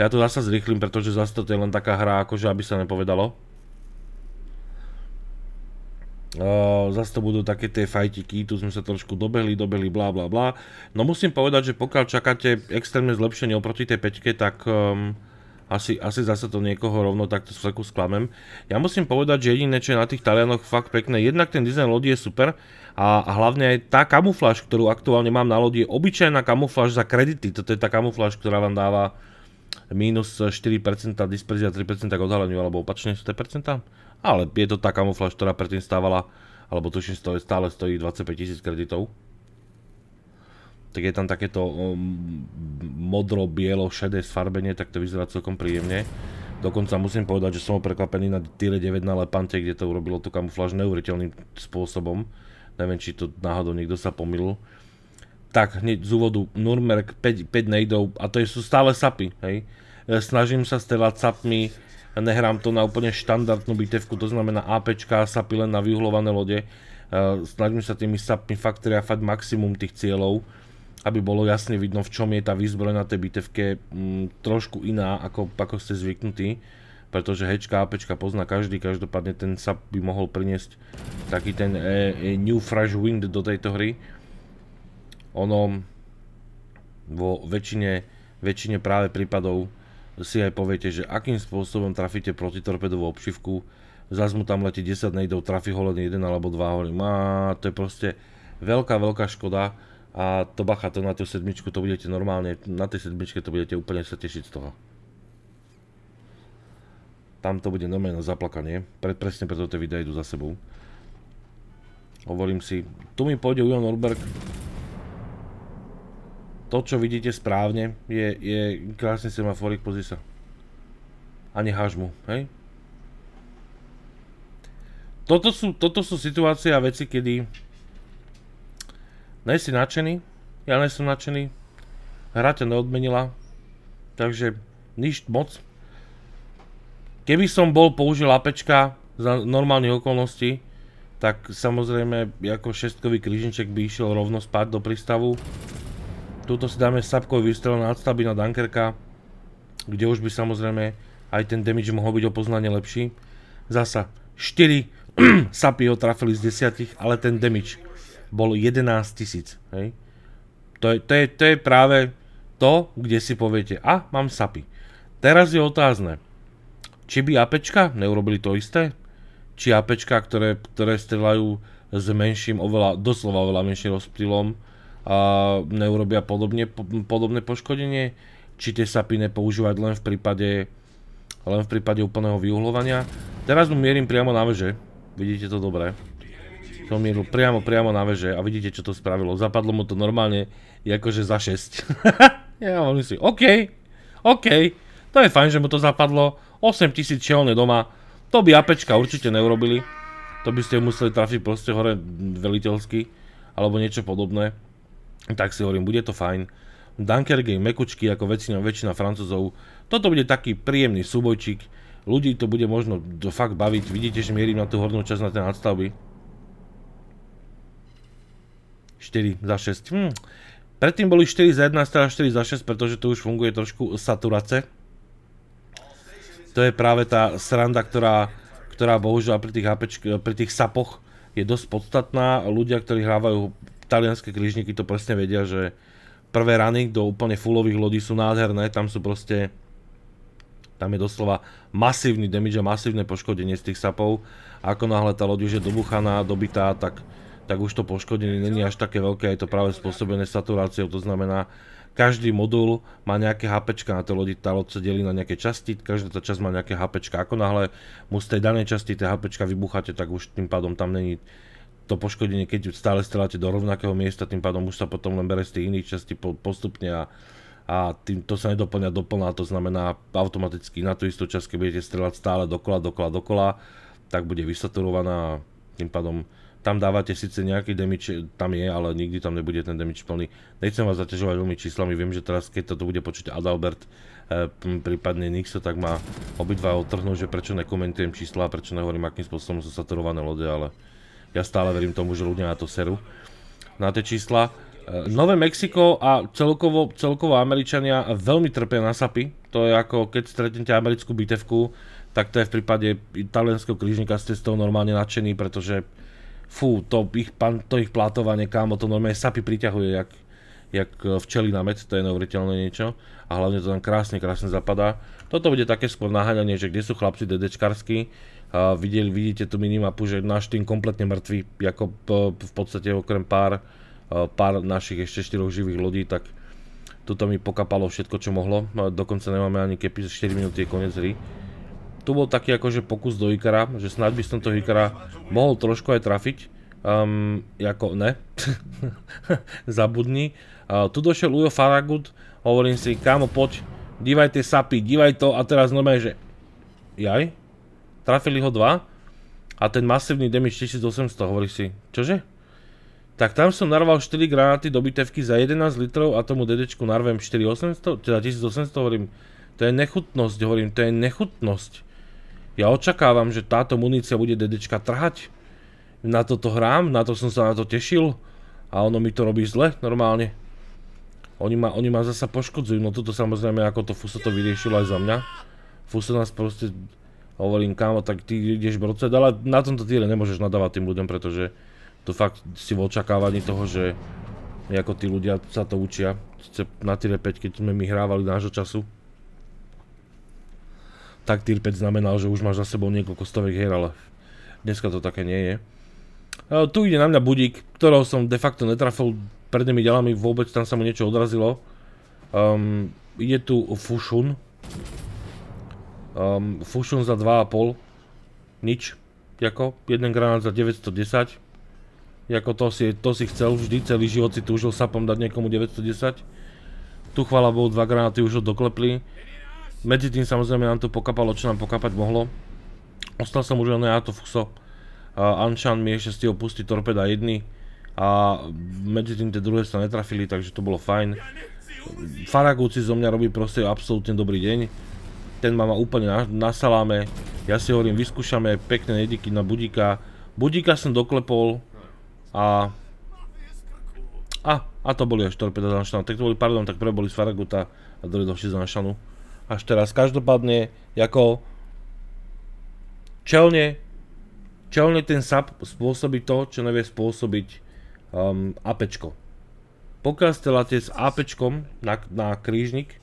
Ja to zase zrýchlim, pretože zase to je len taká hra, akože aby sa nepovedalo. Uh, zase to budú také tie fajtiky, tu sme sa trošku dobehli, dobehli, bla bla bla. No musím povedať, že pokiaľ čakáte extrémne zlepšenie oproti tej peťke, tak um, asi, asi zase to niekoho rovno takto fleku sklamem. Ja musím povedať, že jediné, čo je na tých Talianoch fakt pekné, jednak ten dizajn lodi je super a, a hlavne aj tá kamufláž, ktorú aktuálne mám na lodi, je obyčajná kamufláž za kredity. Toto je tá kamufláž, ktorá vám dáva minus 4% disperzia, 3% k odhaleniu, alebo opačne 100%. Ale je to tá kamufláž, ktorá predtým stávala, alebo tuším stále stojí 25 tisíc kreditov. Tak je tam takéto um, modro, bielo, šedé sfarbenie, tak to vyzerá celkom príjemne. Dokonca musím povedať, že som prekvapený na Tire 9 na Lepante, kde to urobilo tú kamufláž neuveriteľným spôsobom. Neviem, či to náhodou niekto sa pomýlil. Tak, hneď z úvodu Nurmberg 5, 5 nejdov a to sú stále sapy, hej. E, snažím sa stelať sapmi, nehrám to na úplne štandardnú bitevku, to znamená APčka, sapy len na vyuhlované lode. Uh, snažím sa tými sapmi fakt triafať maximum tých cieľov, aby bolo jasne vidno, v čom je tá výzbroj na tej bitevke mm, trošku iná, ako ste zvyknutí. Pretože hečka, APčka pozná každý, každopádne ten sap by mohol priniesť taký ten e, e, new fresh wind do tejto hry. Ono vo väčšine, väčšine práve prípadov si aj poviete, že akým spôsobom trafíte protitorpedovú obšivku, zase mu tam letí 10 nejdov, trafí ho len jeden alebo dva, hovorím, a to je proste veľká, veľká škoda a to bacha, to na tú sedmičku to budete normálne, na tej sedmičke to budete úplne sa tešiť z toho. Tam to bude normálne zaplakanie, Pre, presne preto tie videá idú za sebou. Hovorím si, tu mi pôjde Ujo Norberg, to, čo vidíte správne, je, je krásny semaforik, pozri sa. A neháž mu, hej? Toto sú, toto sú situácie a veci, kedy nejsi nadšený, ja nesom nadšený, hra ťa neodmenila, takže nič moc. Keby som bol použil apečka za normálnych okolností, tak samozrejme ako šestkový krížniček by išiel rovno spať do prístavu. Tuto si dáme sapkový výstrel na nadstavby na Dunkerka, kde už by samozrejme aj ten damage mohol byť o lepší. Zasa 4 [CLEARS THROAT] sapy ho trafili z 10, ale ten damage bol 11 tisíc. To, to, je, to je práve to, kde si poviete, a mám sapy. Teraz je otázne, či by APčka neurobili to isté? Či APčka, ktoré, ktoré strelajú s menším, oveľa, doslova oveľa menším rozptýlom, a neurobia podobne, podobné poškodenie, či tie sapy nepoužívať len v prípade len v prípade úplného vyuhlovania. Teraz mu mierim priamo na veže, vidíte to dobre. Som mieril priamo, priamo na veže a vidíte, čo to spravilo. Zapadlo mu to normálne, akože za 6. [LAUGHS] ja hovorím si, OK, OK, to je fajn, že mu to zapadlo. 8000 čelne doma, to by APčka určite neurobili. To by ste museli trafiť proste hore veliteľsky, alebo niečo podobné tak si hovorím, bude to fajn. Dunker game mekučky ako väčšina, väčšina francúzov. Toto bude taký príjemný súbojčík. Ľudí to bude možno to fakt baviť. Vidíte, že mierim na tú hornú časť na tie nadstavby. 4 za 6. Hm. Predtým boli 4 za 1, teraz 4 za 6, pretože to už funguje trošku saturace. To je práve tá sranda, ktorá, ktorá bohužiaľ pri tých, HPčk, pri tých sapoch je dosť podstatná. Ľudia, ktorí hrávajú talianské krížniky to presne vedia, že prvé rany do úplne fullových lodí sú nádherné, tam sú proste tam je doslova masívny damage a masívne poškodenie z tých sapov. Ako náhle tá loď už je dobuchaná, dobitá, tak, tak už to poškodenie není až také veľké, je to práve spôsobené saturáciou, to znamená, každý modul má nejaké HP na tej lodi, tá loď sa delí na nejaké časti, každá tá časť má nejaké HP. Ako náhle mu z tej danej časti tie HP vybucháte, tak už tým pádom tam není to poškodenie, keď stále strieľate do rovnakého miesta, tým pádom už sa potom len bere z tých iných častí postupne a, a tým, to sa nedoplňa doplná, to znamená automaticky na tú istú časť, keď budete strieľať stále dokola, dokola, dokola, tak bude vysaturovaná Tým pádom tam dávate síce nejaký damage, tam je, ale nikdy tam nebude ten damage plný. Nechcem vás zaťažovať veľmi číslami, viem, že teraz keď toto bude počuť Adalbert, e, prípadne Nixo, tak ma obidva odtrhnú, že prečo nekomentujem čísla, prečo nehovorím, akým spôsobom sú saturované lode, ale ja stále verím tomu, že ľudia na to seru. Na tie čísla. E, Nové Mexiko a celkovo, celkovo Američania veľmi trpia na sapy. To je ako keď stretnete americkú bitevku, tak to je v prípade italianského krížnika ste z toho normálne nadšení, pretože fú, to ich, pan, to ich plátovanie, kámo, to normálne sapy priťahuje, jak, jak e, včeli na med, to je neuveriteľné niečo. A hlavne to tam krásne, krásne zapadá. Toto bude také skôr naháňanie, že kde sú chlapci dedečkarskí. Videli, vidíte tú minimapu, že náš tým kompletne mŕtvy, ako v podstate okrem pár, pár našich ešte štyroch živých lodí, tak tuto mi pokapalo všetko, čo mohlo. Dokonca nemáme ani keby 4 minúty je koniec hry tu bol taký akože pokus do Ikara, že snáď by som toho Ikara mohol trošku aj trafiť. Um, ako ne. [LAUGHS] Zabudni. Uh, tu došiel Ujo Faragut, hovorím si, kámo poď, dívaj tie sapy, dívaj to a teraz normálne, že jaj, trafili ho dva a ten masívny damage 1800, hovorí si, čože? Tak tam som narval 4 granáty do bitevky za 11 litrov a tomu dedečku narvem 4800, teda 1800, hovorím, to je nechutnosť, hovorím, to je nechutnosť. Ja očakávam, že táto munícia bude DDčka trhať. Na toto hrám, na to som sa na to tešil. A ono mi to robí zle, normálne. Oni ma, oni ma zasa poškodzujú, no toto samozrejme ako to Fuso to vyriešilo aj za mňa. Fuso nás proste, hovorím kámo, tak ty ideš brocet, ale na tomto týre nemôžeš nadávať tým ľuďom, pretože to fakt si v očakávaní toho, že ako tí ľudia sa to učia. Na týre 5, keď sme my hrávali nášho času tak tier 5 znamenal, že už máš za sebou niekoľko stovek hier, ale dneska to také nie je. Uh, tu ide na mňa budík, ktorého som de facto netrafil prednými ďalami, vôbec tam sa mu niečo odrazilo. Um, ide tu Fushun. Um, Fushun za 2,5. Nič. Jako, jeden granát za 910. Jako to si, to si chcel vždy, celý život si túžil sapom dať niekomu 910. Tu chvála Bohu, dva granáty už ho doklepli. Medzi tým samozrejme nám to pokapalo, čo nám pokapať mohlo. Ostal som už len ja to Fuso. Anshan mi ešte stihol pustiť torpeda jedny. A medzi tým tie druhé sa netrafili, takže to bolo fajn. Faragúci zo mňa robí proste absolútne dobrý deň. Ten ma úplne na, na saláme. Ja si hovorím, vyskúšame pekné nediky na budíka. Budíka som doklepol. A... A, a to boli až torpeda za Anšanu. Tak to boli, pardon, tak prvé boli z Faraguta a druhé došli za Anšanu až teraz. Každopádne, ako čelne, čelne ten SAP spôsobí to, čo nevie spôsobiť um, APčko. Pokiaľ ste lete s APčkom na, na krížnik,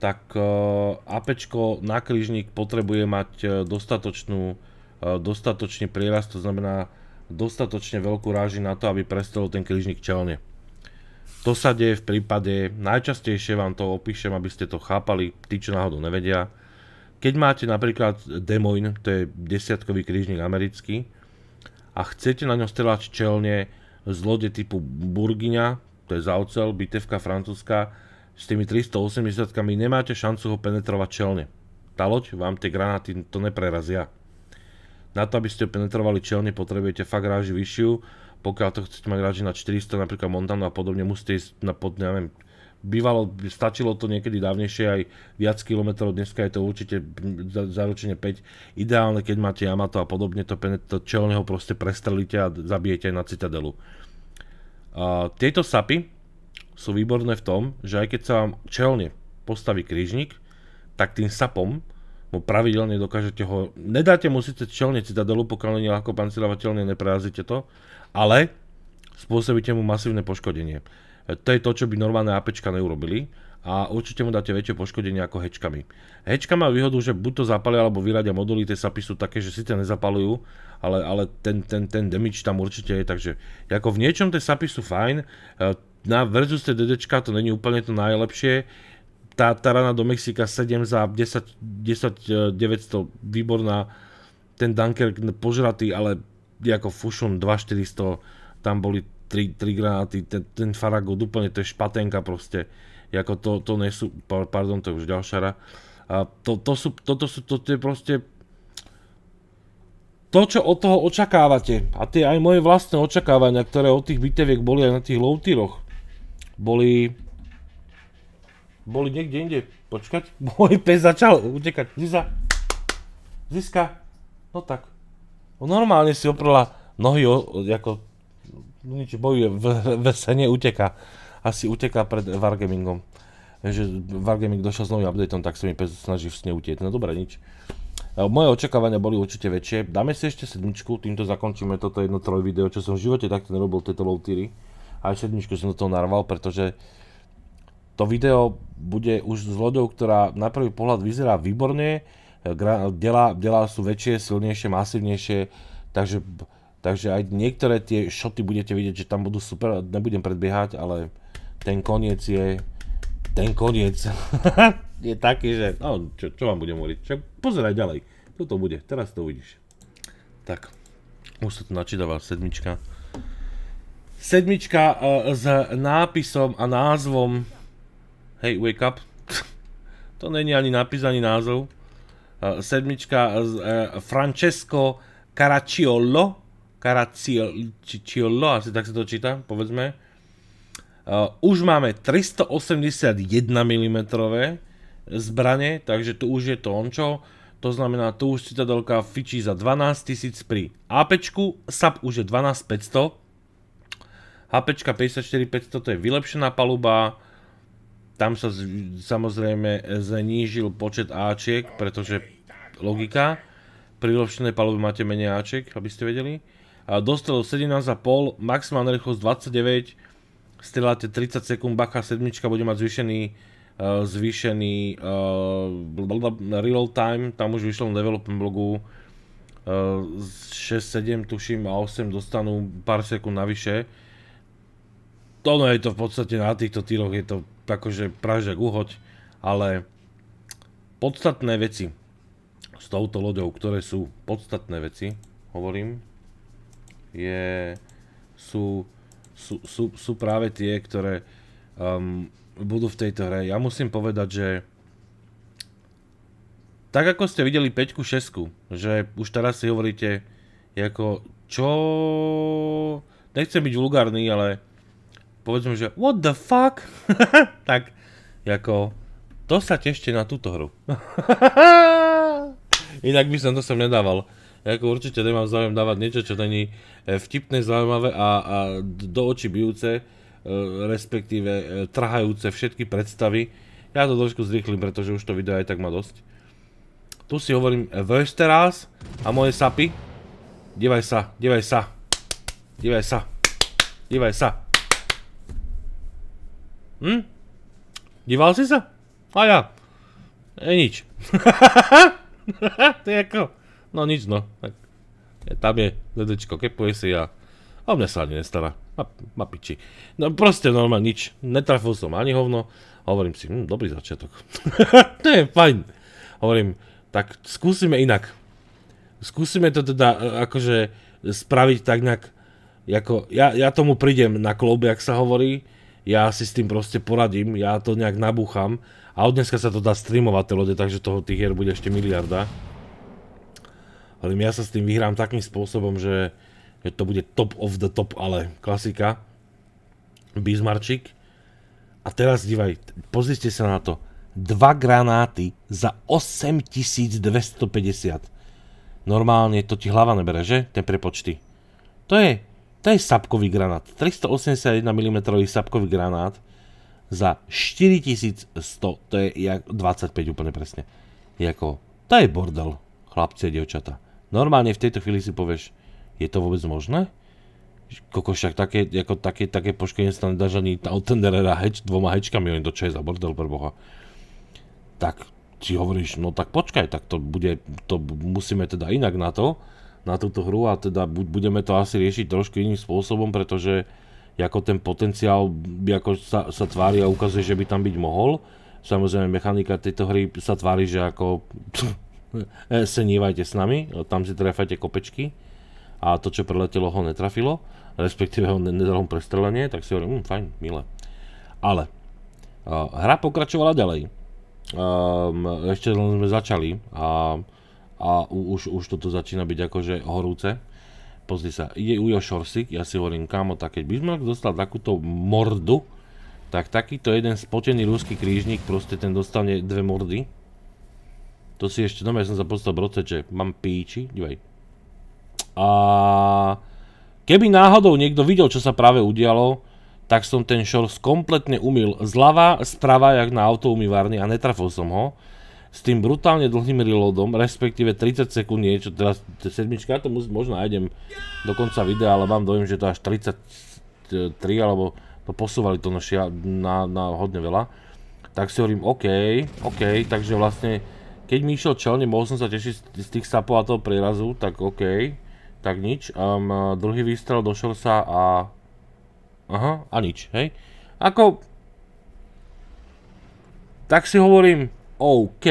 tak uh, APčko na krížnik potrebuje mať uh, dostatočnú, uh, dostatočný prierast, to znamená dostatočne veľkú ráži na to, aby prestrelil ten krížnik čelne. To sa deje v prípade, najčastejšie vám to opíšem, aby ste to chápali, tí, čo náhodou nevedia. Keď máte napríklad Demoin, to je desiatkový krížnik americký, a chcete na ňom strelať čelne z lode typu Burgiňa, to je za ocel, bitevka francúzska, s tými 380 nemáte šancu ho penetrovať čelne. Tá loď vám tie granáty to neprerazia. Na to, aby ste ho penetrovali čelne, potrebujete fakt ráži vyššiu, pokiaľ to chcete mať radšej na 400, napríklad Montanu a podobne, musíte ísť na pod, neviem, bývalo, stačilo to niekedy dávnejšie aj viac kilometrov, dneska je to určite zaručene 5. Ideálne, keď máte Yamato a podobne, to, to čelne ho proste prestrelíte a zabijete aj na Citadelu. A tieto sapy sú výborné v tom, že aj keď sa vám čelne postaví krížnik, tak tým sapom mu pravidelne dokážete ho... Nedáte mu síce čelne Citadelu, pokiaľ nie ľahko pancirovateľne, neprerazíte to, ale spôsobíte mu masívne poškodenie. E, to je to, čo by normálne APčka neurobili a určite mu dáte väčšie poškodenie ako hečkami. Hečka má výhodu, že buď to zapália alebo vyradia moduly, tie sapy sú také, že síce nezapalujú, ale, ale ten, ten, ten damage tam určite je, takže ako v niečom tie sapy sú fajn, e, na versus DDčka to není úplne to najlepšie, tá, tá rana do Mexika 7 za 10, 10 900, výborná, ten Dunker požratý, ale ako Fushun 2400, tam boli 3, 3 granáty, ten, ten Faragut úplne to je špatenka proste, ako to, to nie sú, pardon, to je už ďalšia A to, to sú, toto sú, to je proste, to, čo od toho očakávate, a tie aj moje vlastné očakávania, ktoré od tých biteviek boli aj na tých low boli... Boli niekde inde. Počkať, [LAUGHS] môj pes začal utekať. Ziza. Zizka. No tak. No normálne si oprela nohy, o, ako... No nič, bojuje, v, v sene uteka. Asi uteká pred Wargamingom. Že Wargaming došiel s novým updateom, tak sa mi pes snaží v sne utieť. No dobré, nič. Moje očakávania boli určite väčšie. Dáme si ešte sedmičku, týmto zakončíme toto jedno troj video, čo som v živote takto nerobil, tieto low tiry. Aj sedmičku som do toho narval, pretože to video bude už s loďou, ktorá na prvý pohľad vyzerá výborne, delá, delá sú väčšie, silnejšie, masívnejšie, takže, takže aj niektoré tie šoty budete vidieť, že tam budú super, nebudem predbiehať, ale ten koniec je, ten koniec [LAUGHS] je taký, že no, čo, čo vám budem hovoriť, čo, pozeraj ďalej, toto bude, teraz to uvidíš. Tak, už sa tu načítava sedmička. Sedmička uh, s nápisom a názvom Hej, wake up. [LAUGHS] to není ani nápis, ani názov. Uh, sedmička z uh, Francesco Caracciolo. Caracciolo, asi tak sa to číta, povedzme. Už máme 381 mm zbranie, takže tu už je to ončo. To znamená, tu už Citadelka fičí za 12 000 pri AP, SAP už je 12 500. HP 54 500 to je vylepšená paluba. Tam sa samozrejme znížil počet Ačiek, pretože logika. Pri vylepšenej palube máte menej Ačiek, aby ste vedeli. A dostalo 17,5, maximálna rýchlosť 29, strieľate 30 sekúnd, bacha sedmička bude mať zvýšený uh, zvýšený uh, real time, tam už vyšlo na development blogu uh, 6, 7 tuším a 8 dostanú pár sekúnd navyše. To no je to v podstate na týchto týroch je to akože pražek uhoď, ale podstatné veci s touto loďou, ktoré sú podstatné veci, hovorím, je, sú, sú, sú, sú práve tie, ktoré um, budú v tejto hre. Ja musím povedať, že tak ako ste videli 5 6 že už teraz si hovoríte, ako čo... Nechcem byť vulgárny, ale povedzme, že what the fuck? [LAUGHS] tak, ako to sa tešte na túto hru. [LAUGHS] Inak by som to sem nedával. Ako určite nemám záujem dávať niečo, čo není eh, vtipné, zaujímavé a, a do očí bijúce E, respektíve e, trhajúce všetky predstavy. Ja to trošku zrýchlim, pretože už to video aj tak má dosť. Tu si hovorím Westeros a moje sapy. Dívaj sa, dívaj sa. Dívaj sa. Dívaj sa. Hm? Díval si sa? A ja. E nič. [LAUGHS] to je ako... No nič no. Tak, tam je dedečko, kepuje si a... A mňa sa ani nestará. Ma, ma piči. No proste normálne nič. Netrafil som ani hovno. Hovorím si, hm, dobrý začiatok. [LAUGHS] to je fajn. Hovorím, tak skúsime inak. Skúsime to teda e, akože spraviť tak nejak, ako, ja, ja tomu prídem na klob, jak sa hovorí, ja si s tým proste poradím, ja to nejak nabúcham a od dneska sa to dá streamovať tie lode, takže toho tých hier bude ešte miliarda. Hovorím, ja sa s tým vyhrám takým spôsobom, že že to bude top of the top, ale klasika. Bismarčik. A teraz divaj, pozrite sa na to. Dva granáty za 8250. Normálne to ti hlava nebere, že? Ten prepočty. To je, to je sapkový granát. 381 mm sapkový granát za 4100, to je jak 25 úplne presne. Je ako, to je bordel, chlapci a devčata. Normálne v tejto chvíli si povieš, je to vôbec možné? Koko však také, ako také, také poškodenie sa nedáš ani od Tenderera heč, dvoma hečkami, oni to čo je za bordel pre Boha. Tak si hovoríš, no tak počkaj, tak to bude, to musíme teda inak na to, na túto hru a teda budeme to asi riešiť trošku iným spôsobom, pretože ako ten potenciál ako sa, sa tvári a ukazuje, že by tam byť mohol. Samozrejme, mechanika tejto hry sa tvári, že ako [LAUGHS] senívajte s nami, tam si trefajte kopečky a to, čo preletelo, ho netrafilo, respektíve ho nedal ho prestrelenie, tak si hovorím, hm, fajn, milé. Ale uh, hra pokračovala ďalej. Um, ešte len sme začali a, a už, už toto začína byť akože horúce. Pozri sa, ide Ujo Šorsik, ja si hovorím, kámo, tak keď Bismarck dostal takúto mordu, tak takýto jeden spotený ruský krížnik, proste ten dostane dve mordy. To si ešte, no ja som sa postavil broce, že mám píči, dívej. A keby náhodou niekto videl, čo sa práve udialo, tak som ten shorts kompletne umil zľava, sprava, jak na autoumývárni a netrafil som ho s tým brutálne dlhým reloadom, respektíve 30 sekúnd niečo, teraz sedmička, to možno nájdem do konca videa, ale mám dojem, že to až 33, alebo to posúvali to na, na, na hodne veľa. Tak si hovorím, OK, OK, takže vlastne, keď mi išiel čelne, mohol som sa tešiť z tých sapov a toho prerazu, tak OK, tak nič. Um, druhý výstrel došiel sa a... Aha, a nič, hej. Ako... Tak si hovorím, OK.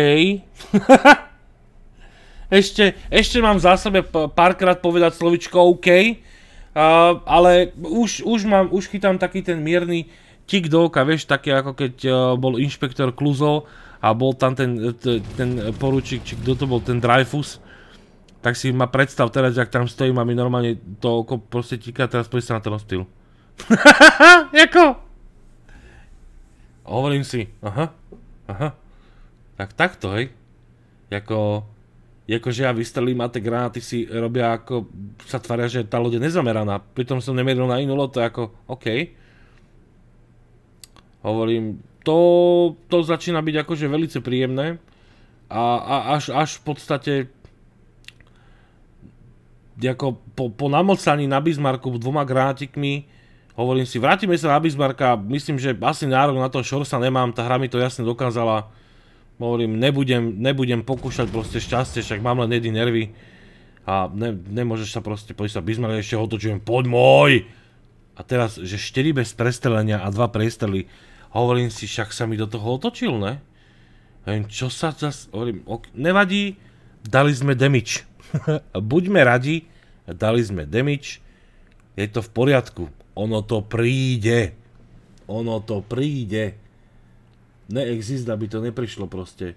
[LAUGHS] ešte, ešte mám za sebe párkrát povedať slovičko OK, uh, ale už, už, mám, už chytám taký ten mierny tik do oka, vieš, také ako keď uh, bol inšpektor Kluzo a bol tam ten, ten poručík, či kto to bol, ten Dreyfus, tak si ma predstav teraz, jak tam stojím a mi normálne to oko proste tiká, teraz poď sa na ten styl. [LAUGHS] Jako? Hovorím si, aha, aha. Tak takto, hej. Jako, že ja vystrelím a tie granáty si robia ako, sa tvária, že tá loď je nezameraná. Pritom som nemeril na inú loď, to je ako, OK. Hovorím, to, to začína byť akože velice príjemné. A, a až, až v podstate ako po, po namocaní na Bismarcku dvoma granátikmi hovorím si, vrátime sa na Bismarcka, myslím, že asi nárok na to Shorsa nemám, tá hra mi to jasne dokázala hovorím, nebudem, nebudem pokúšať proste šťastie, však mám len jedny nervy. A ne, nemôžeš sa proste, poď sa Bismarck, ešte otočujem, poď môj! A teraz, že 4 bez prestrelenia a 2 prestrely, hovorím si, však sa mi do toho otočil, ne? Hovorím, čo sa zas, hovorím, ok, nevadí, dali sme damage. [LAUGHS] Buďme radi, dali sme damage, je to v poriadku, ono to príde. Ono to príde neexist, aby to neprišlo proste.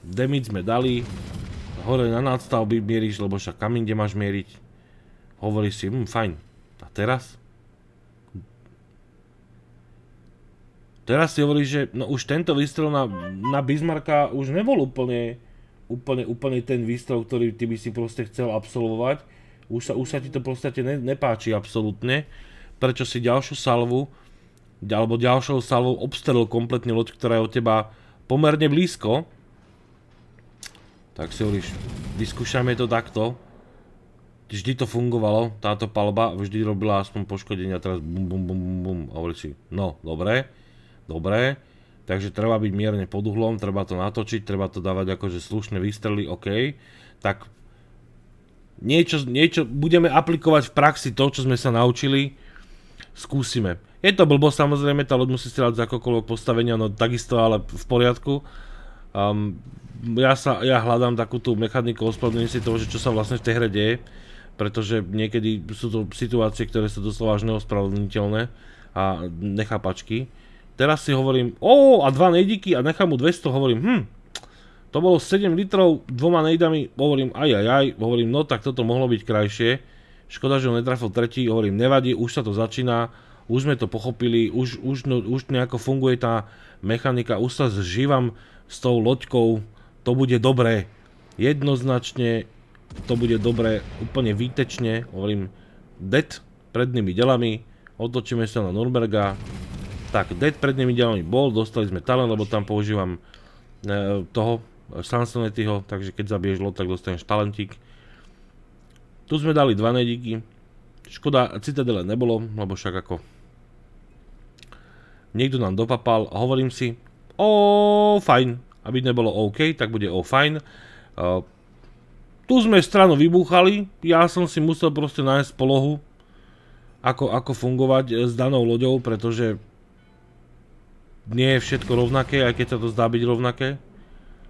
Damage sme dali, hore na nadstavby mieríš, lebo však kam inde máš mieriť. Hovoríš si, hm, fajn. A teraz? Teraz si hovoríš, že no už tento výstrel na, na Bismarcka už nebol úplne, úplne, úplne ten výstrel, ktorý ty by si proste chcel absolvovať. Už sa, už sa ti to podstate ne, nepáči absolútne. Prečo si ďalšiu salvu alebo ďalšou salvou obstrelil kompletne loď, ktorá je od teba pomerne blízko. Tak si hovoríš, vyskúšajme to takto. Vždy to fungovalo, táto palba vždy robila aspoň poškodenia, teraz bum bum bum bum bum. A hovoríš si, no, dobre, dobre. Takže treba byť mierne pod uhlom, treba to natočiť, treba to dávať akože slušné výstrely, OK. Tak niečo, niečo budeme aplikovať v praxi to, čo sme sa naučili. Skúsime. Je to blbo, samozrejme, tá loď musí strieľať z akokoľvek postavenia, no takisto, ale v poriadku. Um, ja, sa, ja hľadám takú tú mechaniku, ospravedlňujem si toho, že čo sa vlastne v tej hre deje, pretože niekedy sú to situácie, ktoré sú doslova až neospravedlniteľné a nechápačky. Teraz si hovorím, o, a dva nejdiky a nechám mu 200, hovorím, hm, to bolo 7 litrov dvoma nejdami, hovorím, aj, aj, aj, hovorím, no tak toto mohlo byť krajšie. Škoda, že ho netrafil tretí, hovorím, nevadí, už sa to začína, už sme to pochopili, už, už, no, už nejako funguje tá mechanika, už sa zžívam s tou loďkou, to bude dobré. Jednoznačne to bude dobré, úplne výtečne, hovorím, dead prednými delami, otočíme sa na Nürnberga, tak dead prednými delami bol, dostali sme talent, lebo tam používam e, toho Sansonettyho, takže keď zabiješ loď, tak dostaneš talentík. Tu sme dali dva nediky, škoda, Citadele nebolo, lebo však ako niekto nám dopapal a hovorím si, o fajn, aby nebolo OK, tak bude o fajn. Tu sme stranu vybúchali, ja som si musel proste nájsť polohu, ako, fungovať s danou loďou, pretože nie je všetko rovnaké, aj keď sa to zdá byť rovnaké.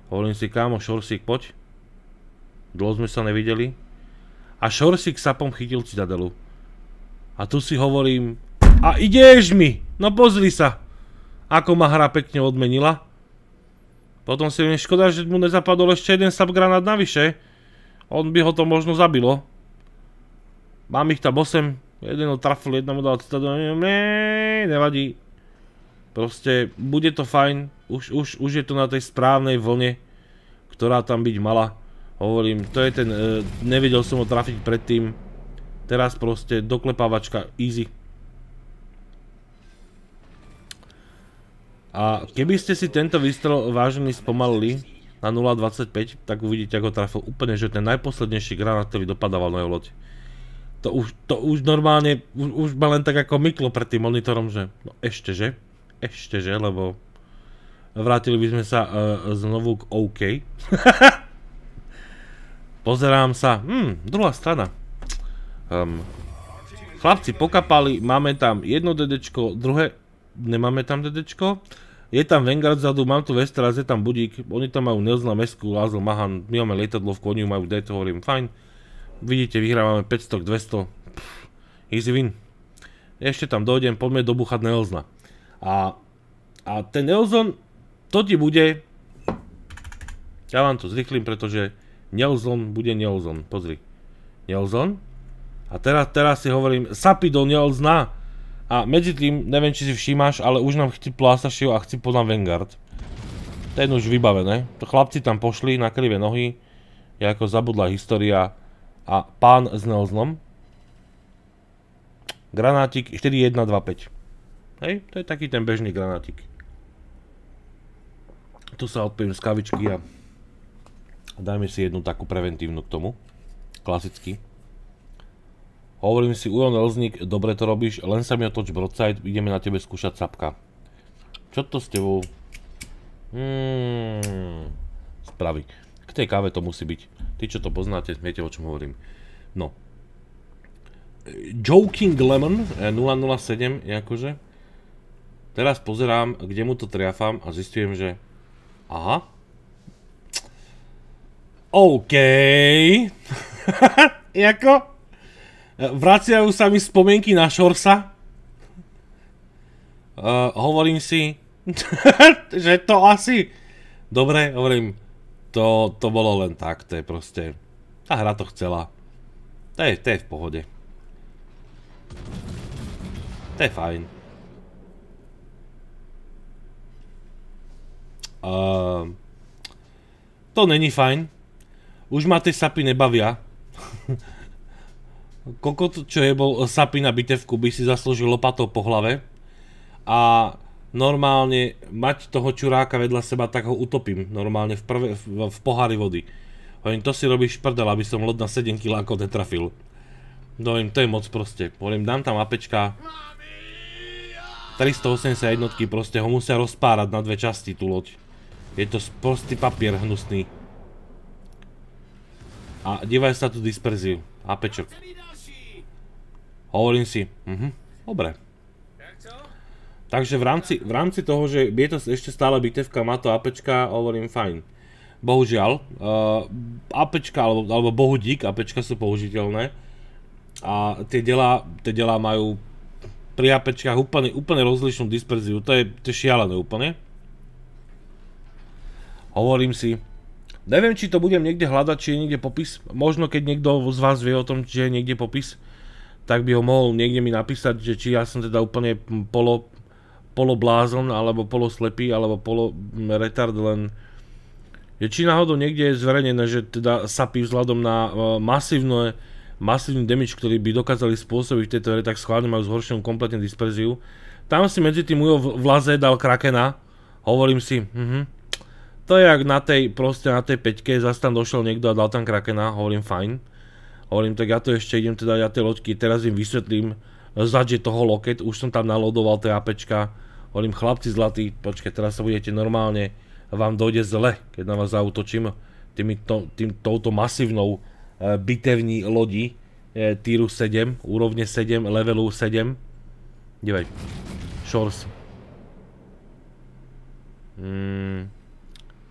Hovorím si, kámo, Šorsík, poď. Dlho sme sa nevideli. A Šorsík sapom chytil citadelu. A tu si hovorím, a ideš mi! No pozri sa, ako ma hra pekne odmenila. Potom si viem, škoda, že mu nezapadol ešte jeden subgranát navyše. On by ho to možno zabilo. Mám ich tam 8, jeden ho trafil, jedna mu dal citadel, nevadí. Proste, bude to fajn, už, už, už je to na tej správnej vlne, ktorá tam byť mala. Hovorím, to je ten, e, nevedel som ho trafiť predtým. Teraz proste doklepávačka, easy. A keby ste si tento výstrel vážený spomalili, na 0.25, tak uvidíte, ako trafil úplne, že ten najposlednejší granát, ktorý dopadával na jeho loď. To už, to už normálne, už, už ma len tak ako myklo pred tým monitorom, že no ešte že, ešte že, lebo vrátili by sme sa uh, znovu k OK. [LAUGHS] Pozerám sa, hm, druhá strana. Um, chlapci pokapali, máme tam jedno DDčko, druhé, nemáme tam DDčko. Je tam Vanguard zadu, mám tu Westeros, je tam budík, oni tam majú Nelzna, Mesku, Lázl, Mahan, my máme lietadlo v koniu, majú D, to hovorím, fajn. Vidíte, vyhrávame 500 k 200. Pff, easy win. Ešte tam dojdem, poďme dobuchať Nelzna. A, a ten Nelzon, to ti bude... Ja vám to zrychlím, pretože Nelzon bude Nelzon, pozri. Nelzon. A teraz, teraz si hovorím, Sapido Nelzna. A medzi tým, neviem či si všímaš, ale už nám chci Plásašiu a chci podám Vanguard. Ten už vybavené. To chlapci tam pošli na krivé nohy. Je ako zabudla história. A pán s Nelznom. Granátik 4125. Hej, to je taký ten bežný granátik. Tu sa odpijím z kavičky a dajme si jednu takú preventívnu k tomu. Klasicky. Hovorím si, Ujo Nelzník, dobre to robíš, len sa mi otoč broadside, ideme na tebe skúšať sapka. Čo to s tebou? Hmm, spraví. K tej káve to musí byť. Ty, čo to poznáte, viete, o čom hovorím. No. Joking Lemon 007 je akože. Teraz pozerám, kde mu to triafam a zistujem, že... Aha. OK. [LAUGHS] Jako? Vraciajú sa mi spomienky na Šorsa. Uh, hovorím si, [LAUGHS] že to asi... Dobre, hovorím, to, to bolo len tak, to je proste... Tá hra to chcela. To je, to je v pohode. To je fajn. Uh, to není fajn. Už ma tie sapy nebavia. [LAUGHS] kokot, čo je bol sapy na bitevku, by si zaslúžil lopatou po hlave. A normálne mať toho čuráka vedľa seba, tak ho utopím. Normálne v, prvé, v, v pohári vody. Hovorím, to si robíš prdel, aby som loď na 7 kg ako netrafil. Hovorím, to je moc proste. Hovorím, dám tam apečka. 380 jednotky proste ho musia rozpárať na dve časti tú loď. Je to prostý papier hnusný. A dívaj sa tu disperziu. Apečok. Hovorím si, mhm, dobre. Takže v rámci, v rámci toho, že je to ešte stále bitevka, má to APčka, hovorím fajn. Bohužiaľ, uh, APčka alebo, alebo bohudík, APčka sú použiteľné. A tie delá, tie delá majú pri APčkách úplne, úplne rozlišnú disperziu, to je, to je šialené úplne. Hovorím si, neviem či to budem niekde hľadať, či je niekde popis, možno keď niekto z vás vie o tom, či je niekde popis, tak by ho mohol niekde mi napísať, že či ja som teda úplne polo, poloblázon, alebo poloslepý, alebo polo retard, len je či náhodou niekde je zverejnené, že teda sapy vzhľadom na uh, masívne, masívny damage, ktorý by dokázali spôsobiť v tejto hre, tak schválne majú zhoršenú kompletne disperziu. Tam si medzi tým Ujo v laze dal Krakena, hovorím si, mhm, to je jak na tej, proste na tej peťke, zase tam došiel niekto a dal tam Krakena, hovorím fajn. Hovorím, tak ja to ešte idem teda ja tie loďky, teraz im vysvetlím zadže toho loket, už som tam nalodoval tie APčka. Hovorím, chlapci zlatí, počkaj, teraz sa budete normálne, vám dojde zle, keď na vás zautočím tými, to, tým, touto masívnou e, bitevní lodi e, týru 7, úrovne 7, levelu 7. Dívej, Shores. Mm,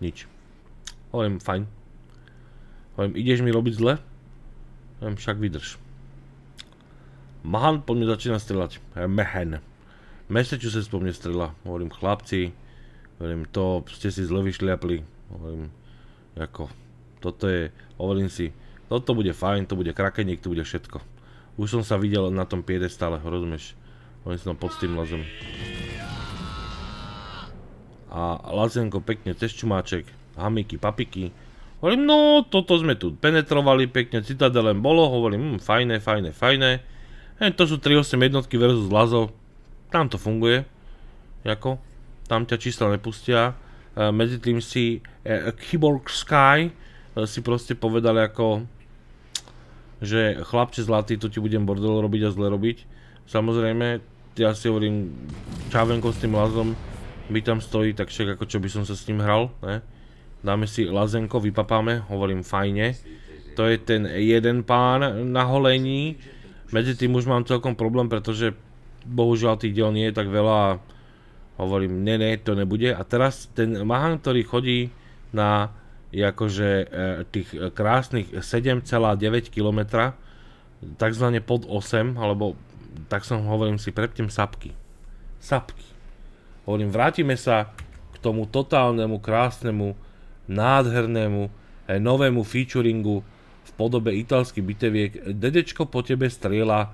nič. Hovorím, fajn. Hovorím, ideš mi robiť zle? Viem, však vydrž. Mahan po mne začína strelať. Mehen. Massachusetts po mne strela. Hovorím, chlapci, hovorím, to ste si zle vyšliapli. Hovorím, ako, toto je, hovorím si, Toto bude fajn, to bude krakeník, to bude všetko. Už som sa videl na tom piedestále, rozumieš? Oni som pod tým lazom. A lazenko pekne cez čumáček, hamiky, papiky. Hovorím, no toto sme tu penetrovali pekne, citadelem bolo, hovorím, hm, fajné, fajné, fajné. E, to sú 3.8 jednotky versus lazo. Tam to funguje. Jako? Tam ťa čísla nepustia. E, medzi tým si e, Keyboard Sky e, si proste povedali ako že chlapče zlatý, tu ti budem bordel robiť a zle robiť. Samozrejme, ja si hovorím, čávenko s tým lazom mi tam stojí, tak však ako čo by som sa s ním hral, ne? Dáme si lazenko, vypapáme, hovorím fajne. To je ten jeden pán na holení. Medzi tým už mám celkom problém, pretože bohužiaľ tých diel nie je tak veľa a hovorím, ne, ne, to nebude. A teraz ten Mahan, ktorý chodí na akože tých krásnych 7,9 km, takzvané pod 8, alebo tak som hovorím si, prepnem sapky. Sapky. Hovorím, vrátime sa k tomu totálnemu, krásnemu, nádhernému, e, novému featuringu v podobe italských biteviek. Dedečko po tebe strieľa,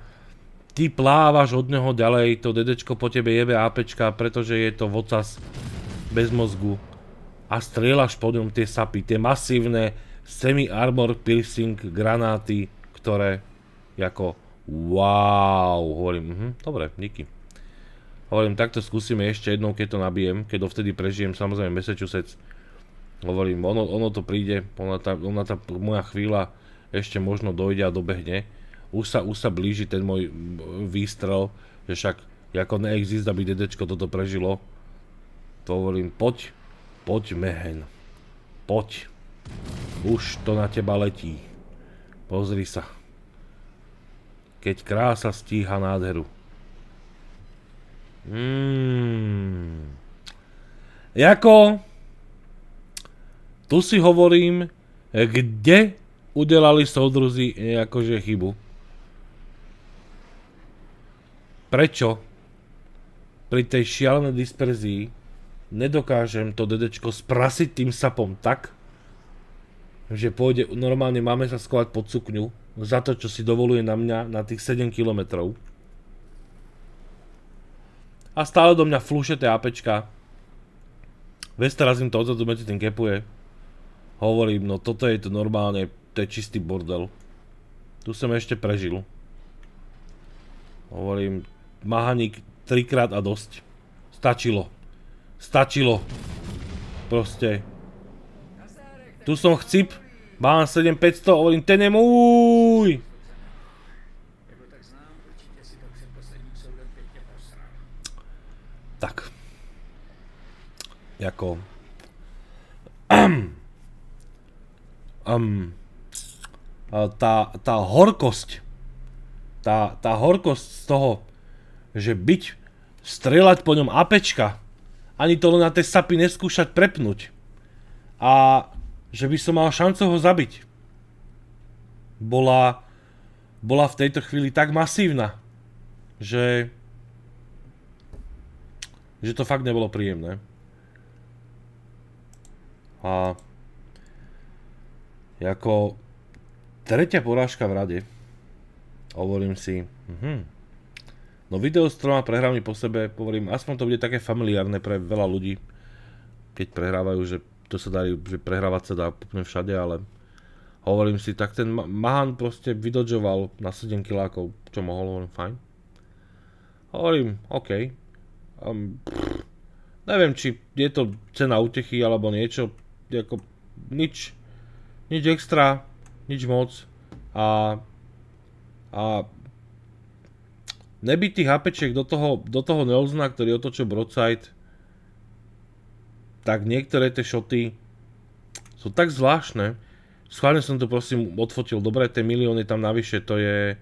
ty plávaš od neho ďalej, to dedečko po tebe jebe APčka, pretože je to vocas bez mozgu a strieľaš po ňom tie sapy, tie masívne semi-armor piercing granáty, ktoré ako wow, hovorím, mhm, dobre, díky. Hovorím, takto skúsime ešte jednou, keď to nabijem, keď dovtedy prežijem, samozrejme Massachusetts. Hovorím, ono, ono to príde, ona tá, ona tá moja chvíľa ešte možno dojde a dobehne. Už sa, už sa blíži ten môj výstrel, že však ako neexist, aby dedečko toto prežilo. To hovorím, poď, Poď, Mehen. Poď. Už to na teba letí. Pozri sa. Keď krása stíha nádheru. Hmm. Jako? Tu si hovorím, kde udelali soudruzi akože chybu. Prečo? Pri tej šialenej disperzii nedokážem to dedečko sprasiť tým sapom tak, že pôjde, normálne máme sa skovať pod sukňu za to, čo si dovoluje na mňa na tých 7 km. A stále do mňa fluše tie APčka. Vesteraz im to odzadu medzi tým kepuje. Hovorím, no toto je to normálne, to je čistý bordel. Tu som ešte prežil. Hovorím, mahaník trikrát a dosť. Stačilo. Stačilo. Proste. Tu som chcip. Mám 7500, hovorím, ten je môj. Tak. Jako... um, tá, tá horkosť, tá, tá horkosť z toho, že byť, strieľať po ňom APčka, ani to len na tej sapy neskúšať prepnúť. A že by som mal šancu ho zabiť. Bola, bola v tejto chvíli tak masívna, že, že to fakt nebolo príjemné. A ako tretia porážka v rade, hovorím si, mhm, No video s troma prehrami po sebe, hovorím, aspoň to bude také familiárne pre veľa ľudí, keď prehrávajú, že to sa dá, že prehrávať sa dá úplne všade, ale hovorím si, tak ten Mahan proste vydodžoval na 7 kilákov, čo mohol, hovorím, fajn. Hovorím, OK. Um, neviem, či je to cena útechy alebo niečo, ako nič, nič extra, nič moc a, a Nebitých hapečiek do toho, do toho Nelzna, ktorý otočil broadside, tak niektoré tie šoty sú tak zvláštne. Schválne som to prosím odfotil. Dobre, tie milióny tam navyše, to je,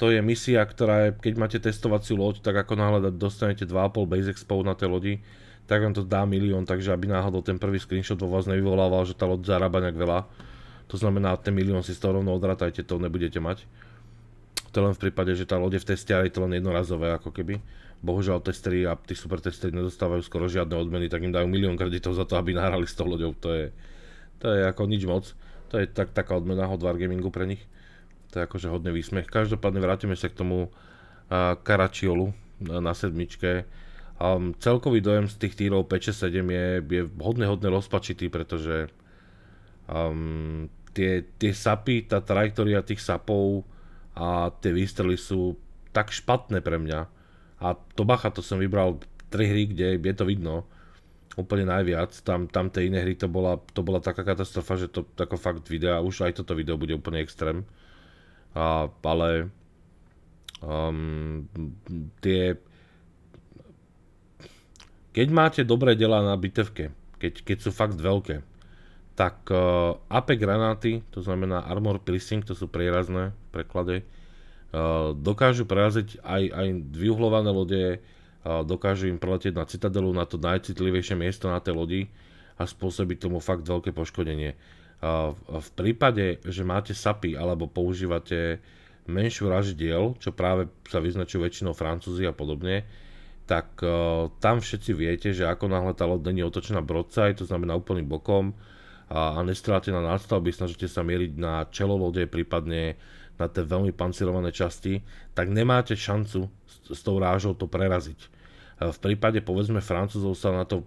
to je misia, ktorá je, keď máte testovaciu loď, tak ako náhle dostanete 2,5 base expo na tej lodi, tak vám to dá milión, takže aby náhodou ten prvý screenshot vo vás nevyvolával, že tá loď zarába nejak veľa. To znamená, ten milión si z toho rovno odratajte, to nebudete mať. To len v prípade, že tá loď je v teste, je to len jednorazové ako keby. Bohužiaľ testery a tí super testery nedostávajú skoro žiadne odmeny, tak im dajú milión kreditov za to, aby nahrali s tou loďou. To je, to je ako nič moc. To je tak, taká odmena od Wargamingu pre nich. To je akože hodný výsmech. Každopádne vrátime sa k tomu uh, Karačiolu na, na sedmičke. Um, celkový dojem z tých tírov 5-7 je, je hodne, hodne rozpačitý, pretože um, tie, tie sapy, tá trajektória tých sapov a tie výstrely sú tak špatné pre mňa. A to bacha, to som vybral tri hry, kde je to vidno úplne najviac. Tam, tam tie iné hry to bola, to bola taká katastrofa, že to ako fakt videa, už aj toto video bude úplne extrém. A, ale um, tie keď máte dobré dela na bitevke, keď, keď sú fakt veľké, tak uh, AP granáty, to znamená armor piercing, to sú prierazné preklady, uh, dokážu preraziť aj, aj vyuhlované lode, dokážu im preletieť na citadelu, na to najcitlivejšie miesto na tej lodi a spôsobiť tomu fakt veľké poškodenie. V prípade, že máte sapy alebo používate menšiu ražidiel, čo práve sa vyznačujú väčšinou Francúzi a podobne, tak tam všetci viete, že ako náhle tá loď není otočená broadside, to znamená úplným bokom a, nestrelate na nadstavby, snažíte sa mieriť na čelo lode, prípadne na tie veľmi pancirované časti, tak nemáte šancu s, s tou rážou to preraziť. V prípade povedzme Francúzov sa na to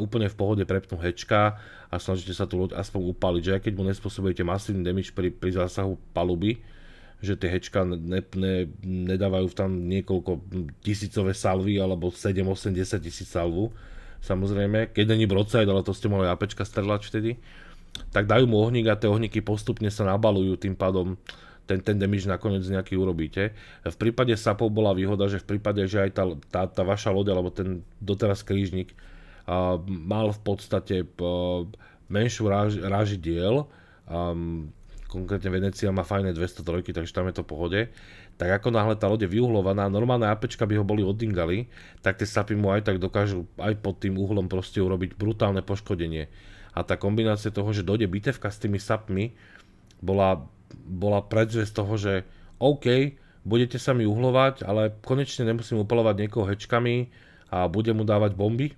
úplne v pohode prepnú hečka a snažíte sa tu loď aspoň upaliť, že aj keď mu nespôsobujete masívny damage pri, pri zásahu paluby, že tie hečka ne, ne, nedávajú tam niekoľko tisícové salvy alebo 7, 8, 10 tisíc salvu. Samozrejme, keď není broadside, ale to ste mohli APčka strelať vtedy, tak dajú mu ohník a tie ohníky postupne sa nabalujú, tým pádom ten, ten damage nakoniec nejaký urobíte. V prípade sapov bola výhoda, že v prípade, že aj tá, tá, tá vaša loď, alebo ten doteraz krížnik uh, mal v podstate uh, menšiu ráž, rážidiel, um, konkrétne Venecia má fajné 203, takže tam je to v pohode, tak ako náhle tá loď je vyuhlovaná, normálne APčka by ho boli oddingali, tak tie sapy mu aj tak dokážu aj pod tým uhlom proste urobiť brutálne poškodenie. A tá kombinácia toho, že dojde bitevka s tými sapmi, bola bola predzvesť toho, že OK, budete sa mi uhlovať, ale konečne nemusím upalovať niekoho hečkami a budem mu dávať bomby.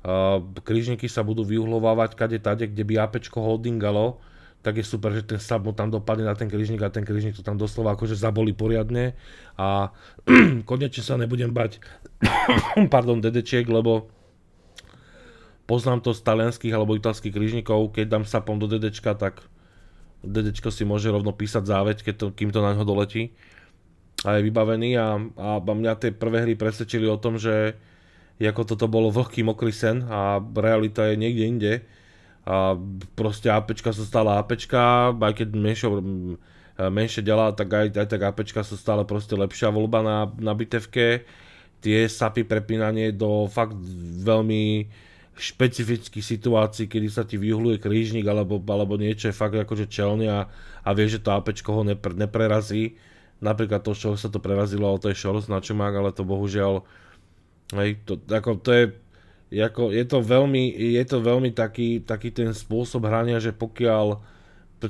Uh, krížniky sa budú vyuhlovávať kade tade, kde by APčko holdingalo, tak je super, že ten sub mu tam dopadne na ten krížnik a ten krížnik to tam doslova akože zabolí poriadne. A [CLEARS THROAT] konečne sa nebudem bať [COUGHS] pardon, dedečiek, lebo poznám to z talianských alebo italských krížnikov, keď dám sapom do dedečka, tak DDčko si môže rovno písať záveď, keď to, kým to na ňo doletí. A je vybavený a, a mňa tie prvé hry presvedčili o tom, že ako toto bolo vlhký mokrý sen a realita je niekde inde a proste APčka sú stále APčka, aj keď menšie, menšie ďalá, tak aj, aj tak APčka sú stále proste lepšia voľba na, na bitevke. Tie sapy prepínanie do fakt veľmi špecifických situácií, kedy sa ti vyhluje krížnik alebo, alebo niečo je fakt akože čelný a, a vie, že to APčko ho nepr, neprerazí. Napríklad to, čo sa to prerazilo, ale to je Shores na čumák, ale to bohužiaľ, hej, to, ako, to je, ako, je to veľmi, je to veľmi taký, taký ten spôsob hrania, že pokiaľ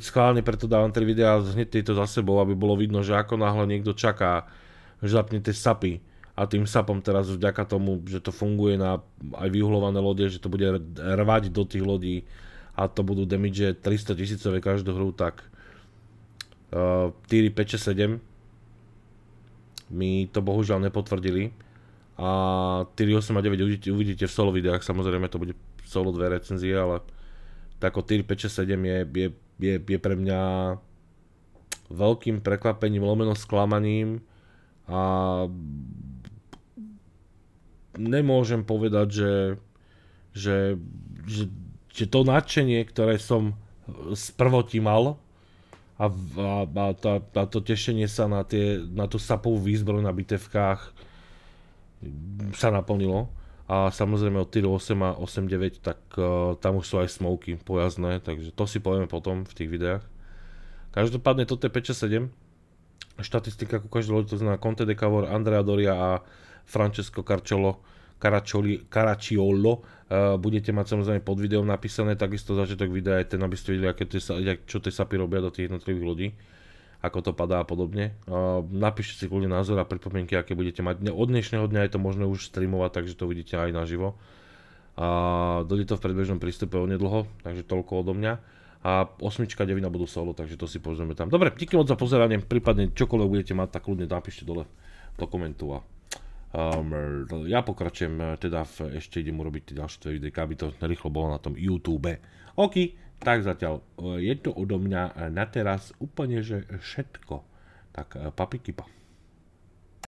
schválne preto dávam 3 videá hneď tieto za sebou, aby bolo vidno, že ako náhle niekto čaká, že zapne tie sapy, a tým sapom teraz vďaka tomu, že to funguje na aj vyuhlované lode, že to bude rvať do tých lodí a to budú damage 300 tisícové každú hru, tak uh, Týry 5 7 mi to bohužiaľ nepotvrdili a Týry 8 a 9 uvidíte, uvidíte v solo videách, samozrejme to bude solo dve recenzie, ale tak ako Týry 5 7 je, je, je, je pre mňa veľkým prekvapením, lomeno sklamaním a nemôžem povedať, že, že, že, že to nadšenie, ktoré som z prvoti mal a, a, a, a to tešenie sa na, tie, na tú sapovú výzbroj na bitevkách sa naplnilo. A samozrejme od Tyru 8 a 8.9, tak uh, tam už sú aj smoky pojazdné, takže to si povieme potom v tých videách. Každopádne toto je 5 7 štatistika ku každej lodi, to znamená Conte de Cavor, Andrea Doria a Francesco Carciolo, Caraccioli, Caracciolo. Uh, budete mať samozrejme pod videom napísané, takisto začiatok videa je ten, aby ste videli, aké tie, čo tie sapy robia do tých jednotlivých lodí ako to padá a podobne. Napíšte si kľudne názor a pripomienky, aké budete mať. Od dnešného dňa je to možné už streamovať, takže to vidíte aj naživo. A dojde to v predbežnom prístupe onedlho, takže toľko odo mňa. a osmička, devina budú solo, takže to si pozrieme tam. Dobre, díky moc za pozeranie, prípadne čokoľvek budete mať, tak ľudne napíšte dole do komentu a um, ja pokračujem teda v, ešte idem urobiť ďalšie dve videjka, aby to rýchlo bolo na tom YouTube. OK, tak zatiaľ je to odo mňa na teraz úplne že všetko. Tak papiky pa.